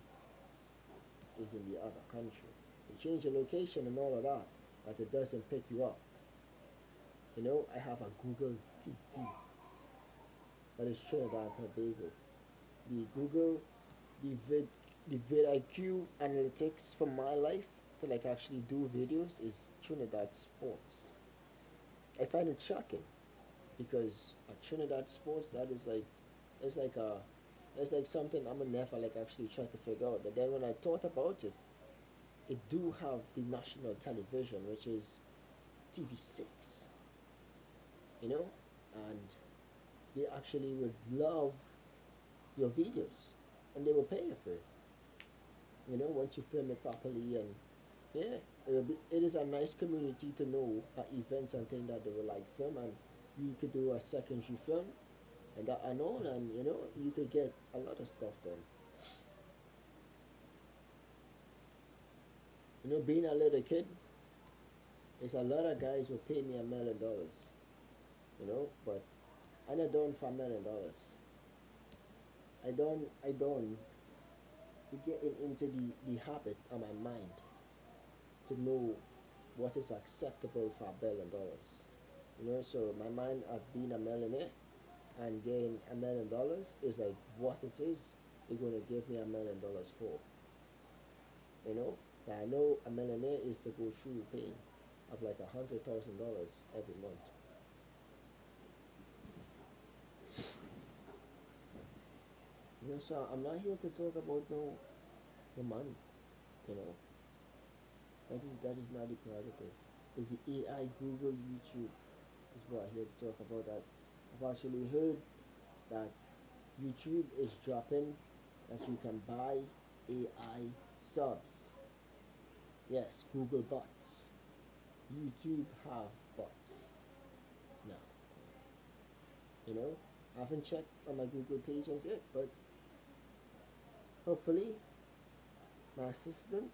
is in the other country. You change your location and all of that, but it doesn't pick you up. You know, I have a Google TT. That is Trinidad and Tobago. The Google, the vid, the vidIQ analytics for my life to like actually do videos is Trinidad Sports. I find it shocking because at Trinidad sports that is like it's like a it's like something I'm never like actually try to figure out. But then when I thought about it, it do have the national television, which is TV six. You know, and they actually would love your videos, and they will pay you for it. You know, once you film it properly, and yeah, it, be, it is a nice community to know at events and things that they will like film, and you could do a secondary film, and that and all, and you know, you could get a lot of stuff done. You know, being a little kid, there's a lot of guys who pay me a million dollars. You know, but I don't for a million dollars. I don't I don't getting into the, the habit of my mind to know what is acceptable for a billion dollars. You know, so my mind of being a millionaire and gain a million dollars is like what it is you're gonna give me a million dollars for. You know? I know a millionaire is to go through pain of like a hundred thousand dollars every month. You know, so I'm not here to talk about no no money, you know. That is that is not the prerogative. It's the AI, Google, YouTube is what I'm here to talk about that. I've actually heard that YouTube is dropping that you can buy AI subs. Yes, Google bots. YouTube have bots now. You know, I haven't checked on my Google page as yet, but hopefully my assistant,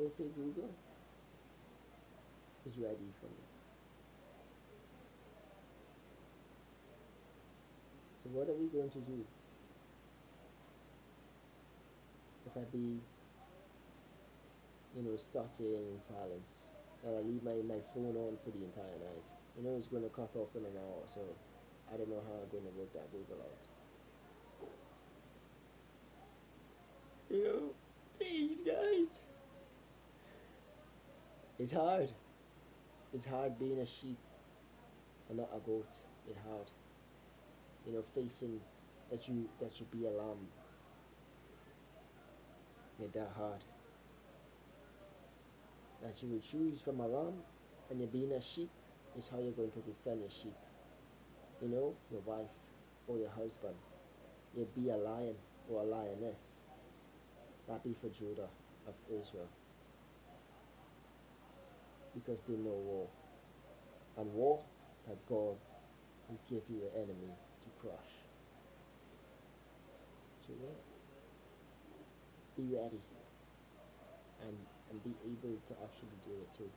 OK Google, is ready for me. What are we going to do if I be, you know, stuck here in silence and I leave my, my phone on for the entire night? You know it's going to cut off in an hour, so I don't know how I'm going to work that Google out. You know, please, guys. It's hard. It's hard being a sheep and not a goat. It's hard. You know, facing that you that should be a lamb. It's that hard. That you would choose from a lamb and you're being a sheep is how you're going to defend a sheep. You know, your wife or your husband. You'd be a lion or a lioness. That be for Judah of Israel. Because they know war. And war that God will give you an enemy to crush. So yeah. Be ready. And and be able to actually do it too.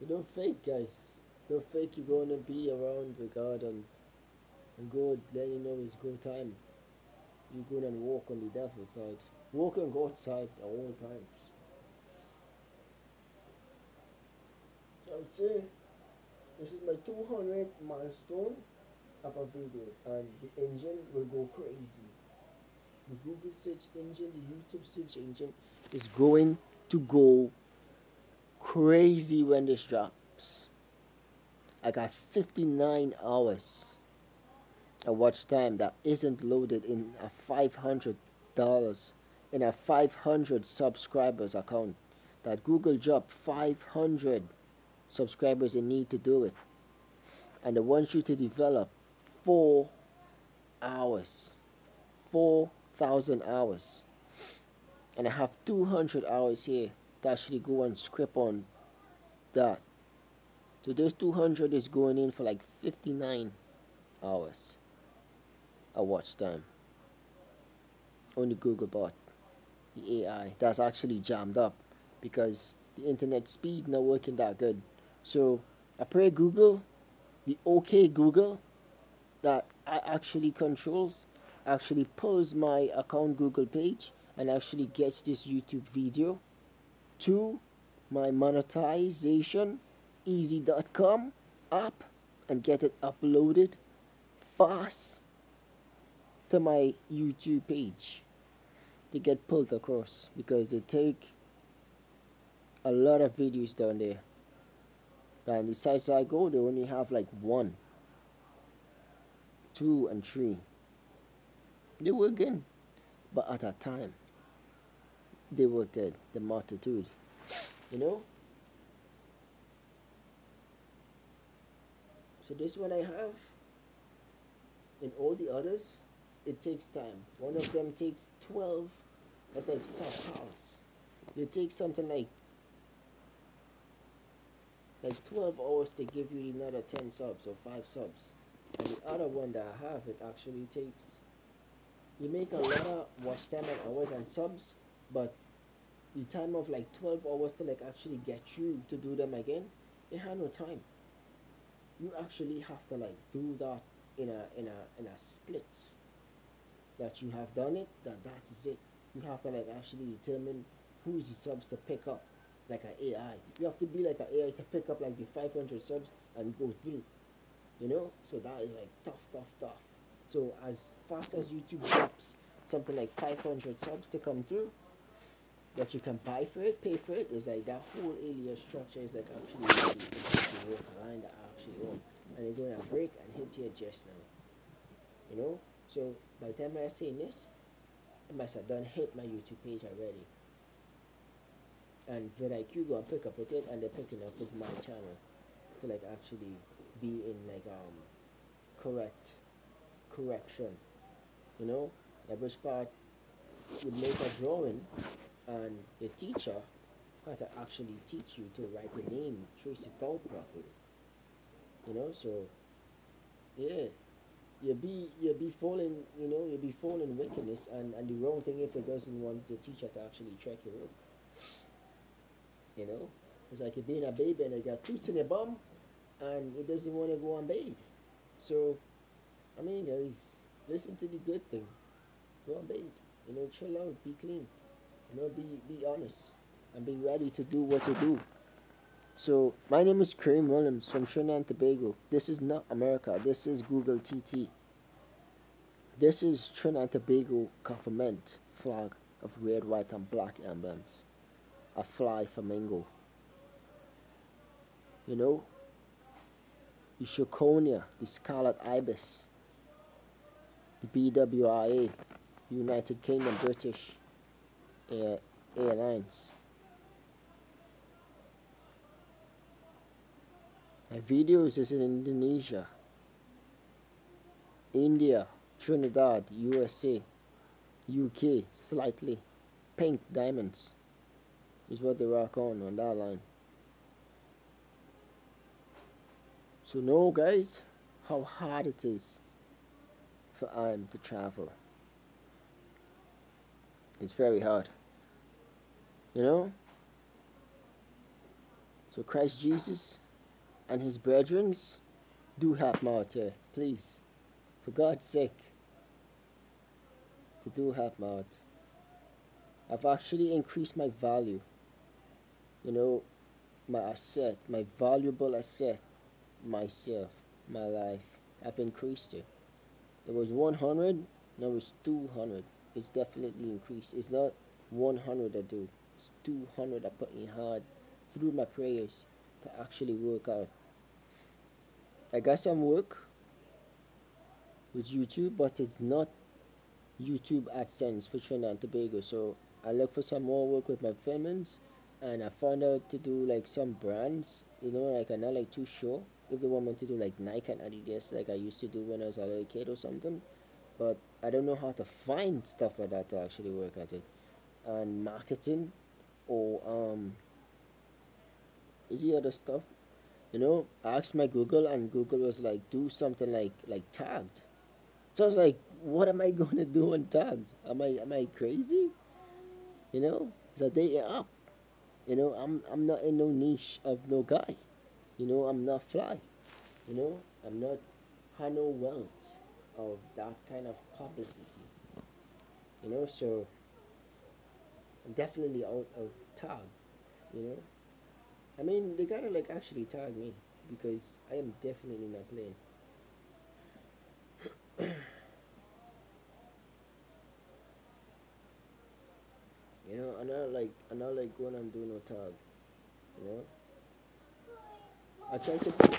You don't fake guys. Don't fake you're gonna be around with God and and God letting you know it's go time you go and walk on the devil's side. Walk on God's side at all times. So I this is my 200 milestone of a video and the engine will go crazy. The Google search engine, the YouTube search engine is going to go crazy when this drops. I got 59 hours a watch time that isn't loaded in a $500 in a 500 subscribers account that Google dropped 500 subscribers in need to do it. And they want you to develop four hours 4,000 hours. And I have 200 hours here to actually go and script on that. So this 200 is going in for like 59 hours a watch time on the Google bot, the AI that's actually jammed up because the internet speed not working that good. So I pray Google, the OK Google that I actually controls, actually pulls my account Google page and actually gets this YouTube video to my monetization easy.com app and get it uploaded fast to my YouTube page. They get pulled across because they take a lot of videos down there. And the sites I go, they only have like one, two, and three. They were good, but at a time, they were good. The multitude, you know. So this one I have. and all the others, it takes time. One of them takes twelve. That's like sub hours. It takes something like like 12 hours to give you another 10 subs or 5 subs. And the other one that I have, it actually takes, you make a lot of watch time and hours and subs, but the time of like 12 hours to like actually get you to do them again, you have no time. You actually have to like do that in a in a in a splits. That you have done it, that that is it. You have to like actually determine who's the subs to pick up like an AI. You have to be like an AI to pick up like the 500 subs and go through. You know? So that is like tough, tough, tough. So as fast as YouTube drops something like 500 subs to come through, that you can buy for it, pay for it, is like that whole alien structure is like actually really work line that I actually own. And it's going to break and hit your chest now. You know? So by the time I saying this, I must have done hit my YouTube page already and like you go and pick up with it and they're picking up with my channel to like actually be in like um correct correction. You know? Like which part would make a drawing and the teacher had to actually teach you to write the name, trace it out properly. You know, so yeah. you'll be you'll be falling you know, you'll be falling wickedness and, and the wrong thing if it doesn't want the teacher to actually track your work. You know, it's like being a baby and you got toots in your bum, and it doesn't want to go on bathe. So, I mean, guys, listen to the good thing. Go on bathe. You know, chill out, be clean. You know, be be honest, and be ready to do what you do. So, my name is Kareem Williams from Trinidad and Tobago. This is not America. This is Google TT. This is Trinidad and Tobago government flag of red, white, and black emblems a fly flamingo. You know, the Zirconia, the Scarlet Ibis, the BWIA, United Kingdom British Air, Airlines. My videos is in Indonesia, India, Trinidad, USA, UK, slightly, pink diamonds is what they rock on on that line. So know guys how hard it is for I'm to travel. It's very hard. You know? So Christ Jesus and his brethren do help here, please. For God's sake. To do help out. I've actually increased my value you know, my asset, my valuable asset, myself, my life. I've increased it. It was 100, now it's 200. It's definitely increased. It's not 100 I do, it's 200 I put in hard through my prayers to actually work out. I got some work with YouTube, but it's not YouTube AdSense for Trinidad and Tobago. So I look for some more work with my famines and I found out to do like some brands, you know, like I'm not like too sure if they want me to do like Nike and Adidas like I used to do when I was a little kid or something. But I don't know how to find stuff like that to actually work at it. And marketing or um is the other stuff. You know, I asked my Google and Google was like do something like like tagged. So I was like, what am I gonna do on tagged? Am I am I crazy? You know? So they up. You know, I'm I'm not in no niche of no guy. You know, I'm not fly. You know, I'm not have no wealth of that kind of publicity. You know, so I'm definitely out of tag. You know, I mean they gotta like actually tag me because I am definitely not playing. You know, I'm not like I'm not like going and doing no tag. You know? I try to